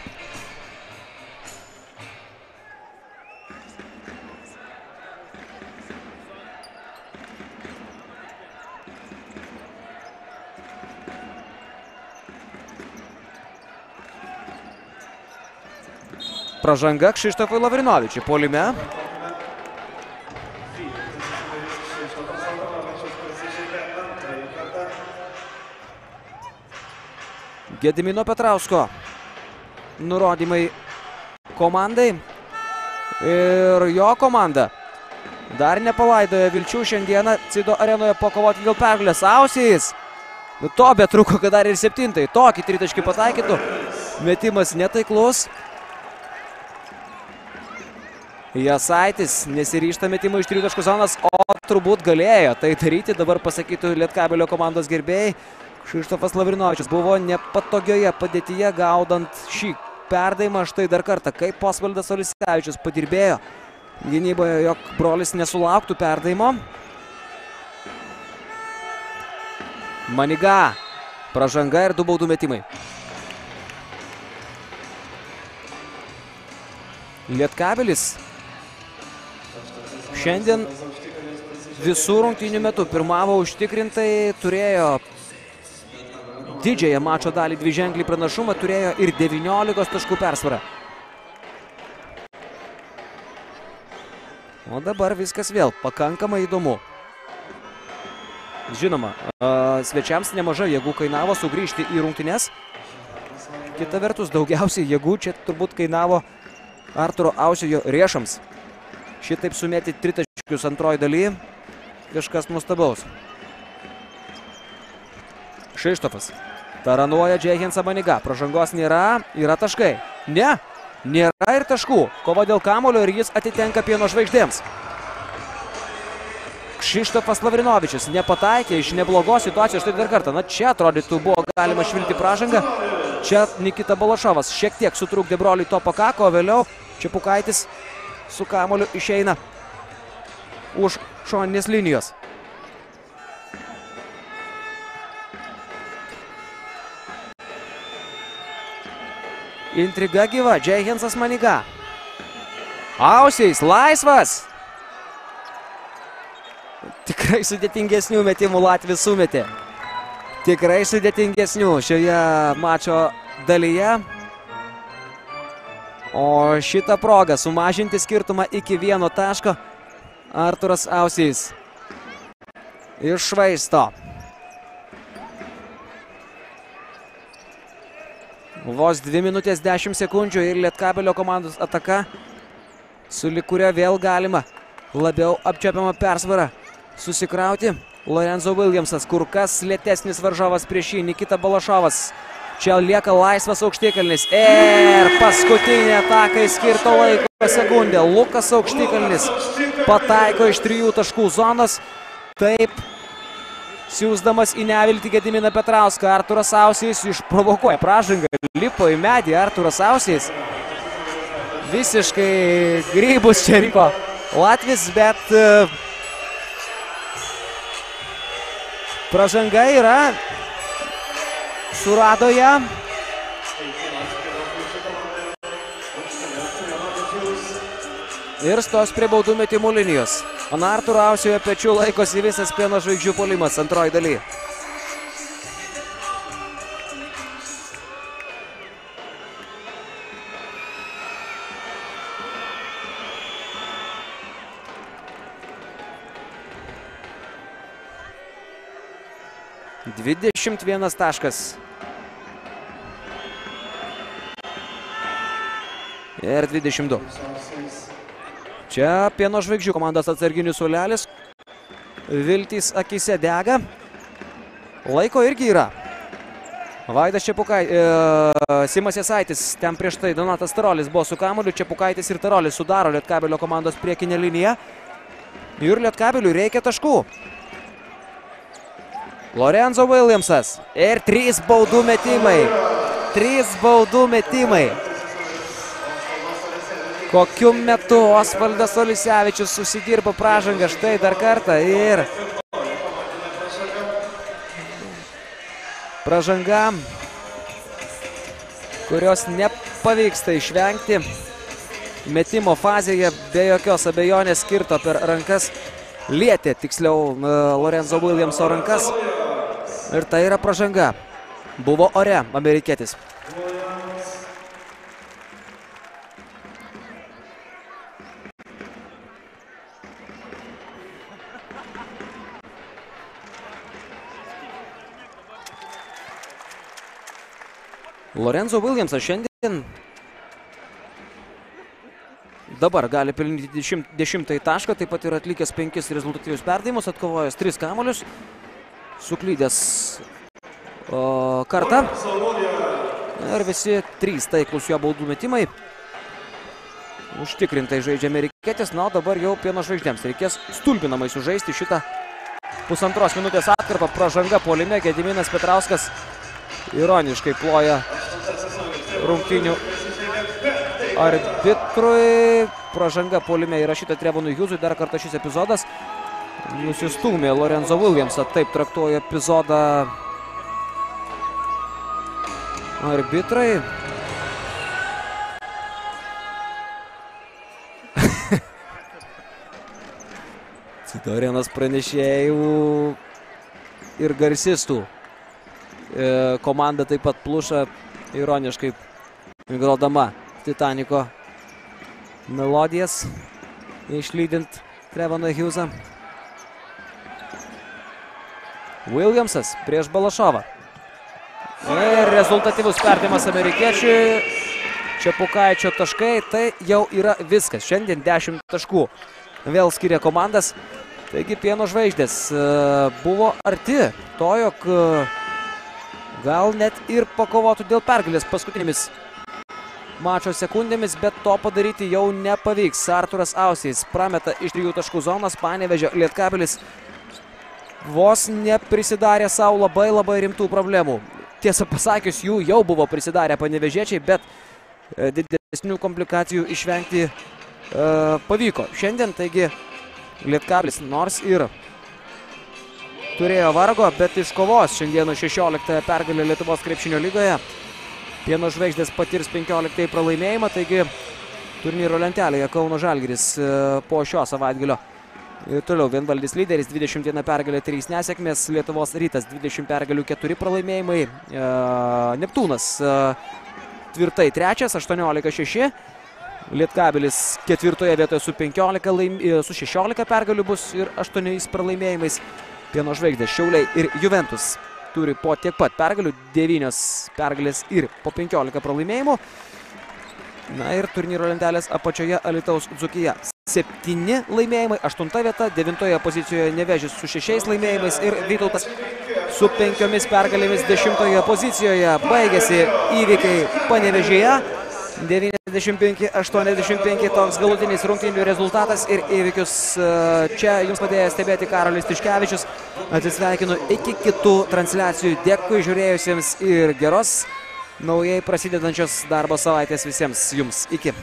Pražanga Kšištofui Lavrinovičiui. Polime. Gedimino Petrausko nurodymai komandai. Ir jo komanda dar nepalaidoja vilčių šiandieną Cido arenoje pakovoti dėl pergalės. Ausys. Nu to betruko, kad dar ir septintai. Tokį tritaškį pataikytų. Metimas netaiklus. Jasaitis nesiryšta metimo iš trijų taškų zonos, o turbūt galėjo tai daryti. Dabar pasakytų Lietkabelio komandos gerbėjai. Kšištofas Lavrinovičius buvo nepatogioje padėtyje gaudant šį perdavimą. Štai dar kartą, kaip Posvaldas Olisevičius padirbėjo gynyboje, jog brolis nesulauktų perdavimo. Maniga. Pražanga ir du baudų metimai. Lietkabelis šiandien visų rungtynių metu pirmavo užtikrintai, turėjo didžiąją mačo dalį dviženklį pranašumą, turėjo ir 19 taškų persvarą. O dabar viskas vėl pakankamai įdomu. Žinoma, svečiams nemažai jėgų kainavo sugrįžti į rungtynes. Kita vertus, daugiausiai jėgų čia turbūt kainavo Arturo Ausijo riešams. Šitaip sumėti tritaškius antroji daly. Kažkas nustabaus. Šištofas. Taranuoja Džehensa Maniga. Pražangos nėra. Yra taškai. Ne. Nėra ir taškų. Kova dėl kamulio ir jis atitenka pieno žvaigždėms. Kšištofas Lavrinovičius nepataikė iš neblogos situacijos. Štai dar kartą. Na čia atrodytų buvo galima švilti pražangą. Čia Nikita Balašovas šiek tiek sutrukdė broliui to pakako, vėliau Čiapukaitis su kamoliu išeina už šoninės linijos. Intriga gyva, Džeihensas Maniga. Ausiais, laisvas. Tikrai sudėtingesnių metimų Latvijas sumetė. Tikrai sudėtingesnių šioje mačo dalyje. O šitą progą sumažinti skirtumą iki vieno taško Arturas Ausys iššvaisto. Vos 2 minutės 10 sekundžių ir Lietkabelio komandos ataka, su likuria vėl galima labiau apčiopiamą persvarą susikrauti. Lorenzo Williamsas, kur kas lėtesnis varžovas prieš jį, Nikita Balašovas. Čia lieka laisvas aukštikalnis ir paskutinė atakai skirto laiko sekundė. Lukas aukštikalnis pataiko iš trijų taškų zonos. Taip, siūsdamas į neviltį Gediminą Petrauską. Arturas Ausys išprovokuoja pražangą, lipo į medį Arturas Ausys. Visiškai grybus čia ryko Latvis, bet uh, pražanga yra surado ją. Ir stos prie baudų metimų linijos. Anartų rausioje pečių laikosi visas pieno žvaigždžių polimas antroji dalyje. 21 taškas. Ir 22. Čia pieno žvaigždžių komandos atsarginių sulelis. Viltys akise dega. Laiko irgi yra. Vaidas Čepukai, e, Simas Jasaitis, ten prieš tai Donatas Tarolis buvo su kamuliu, Čepukaitis ir Tarolis sudaro Lietkabelio komandos priekinę liniją. Ir Lietkabeliui reikia taškų. Lorenzo Williamsas ir trys baudų metimai. Trys baudų metimai. Kokiu metu Osvaldas Olisevičius susidirbo pražangą štai dar kartą ir pražanga, kurios nepavyksta išvengti metimo fazėje be jokios abejonės skirto per rankas lietė tiksliau Lorenzo Williamso rankas ir tai yra pražanga. Buvo ore amerikietis. Lorenzo Williamsas šiandien dabar gali pelnyti dešimt, dešimtąjį tašką, taip pat yra atlikęs penkis rezultatyvius perdavimus, atkovojęs tris kamolius, suklydęs o, kartą ir visi trys taiklus jo baudų metimai. Užtikrintai žaidžia amerikietis, na, o dabar jau pieno žvaigždėms reikės stulbinamai sužaisti šitą pusantros minutės atkarpą. Pražanga polime, Gediminas Petrauskas ironiškai ploja rungtynių arbitrui. Pražanga polime įrašyta Trevonui Hjūzui. Dar kartą šis epizodas nusistūmė Lorenzo Williamsą. Taip traktuoja epizodą arbitrai. Citorianas pranešėjų ir garsistų. E, komanda taip pat pluša ironiškai grodama Titaniko melodijas, išlydint Trevoną Hughesą. Williamsas prieš Balašovą. Ir rezultatyvus perdavimas amerikiečiui. Čiapukaičio taškai, tai jau yra viskas. Šiandien 10 taškų vėl skiria komandas. Taigi pieno žvaigždės buvo arti to, jog gal net ir pakovotų dėl pergalės paskutinėmis mačo sekundėmis, bet to padaryti jau nepavyks. Arturas Ausijas prameta iš trijų taškų zonos, panevežė Lietkabelis vos neprisidarė savo labai labai rimtų problemų. Tiesą pasakius, jų jau buvo prisidarę panevežėčiai, bet didesnių komplikacijų išvengti uh, pavyko. Šiandien, taigi, Lietkablis nors ir turėjo vargo, bet iškovos šiandieną 16 pergalę Lietuvos krepšinio lygoje. Pieno žvaigždės patirs 15 pralaimėjimą, taigi turnyro lentelėje Kauno Žalgiris po šio savaitgalio. Ir toliau vienvaldys lyderis, 21 pergalė, 3 nesėkmės, Lietuvos rytas 20 pergalių, 4 pralaimėjimai, e, Neptūnas e, tvirtai trečias, 18-6, Lietkabilis ketvirtoje vietoje su, 15 laim, su 16 pergalių bus ir 8 pralaimėjimais. Pieno žvaigždės Šiauliai ir Juventus turi po tiek pat pergalių, 9 pergalės ir po 15 pralaimėjimų. Na ir turnyro lentelės apačioje Alitaus Dzukija. Septyni laimėjimai, aštunta vieta, devintoje pozicijoje Nevežis su šešiais laimėjimais ir Vytautas su penkiomis pergalėmis dešimtoje pozicijoje. Baigėsi įvykiai Panevežėje. 95-85 toks galutinis rungtynių rezultatas ir įvykius čia jums padėjo stebėti Karolis Tiškevičius. Atsisveikinu iki kitų transliacijų. Dėkui žiūrėjusiems ir geros naujai prasidedančios darbo savaitės visiems jums. Iki.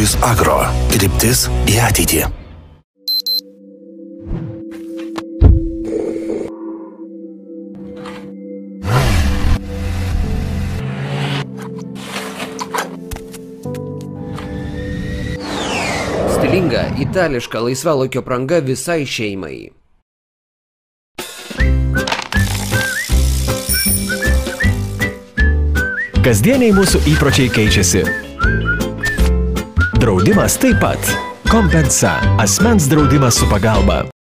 Dojus Agro. Kryptis į ateitį. Stilinga itališka laisvalaikio pranga visai šeimai. Kasdieniai mūsų įpročiai keičiasi. Draudimas taip pat. Kompensa - asmens draudimas su pagalba.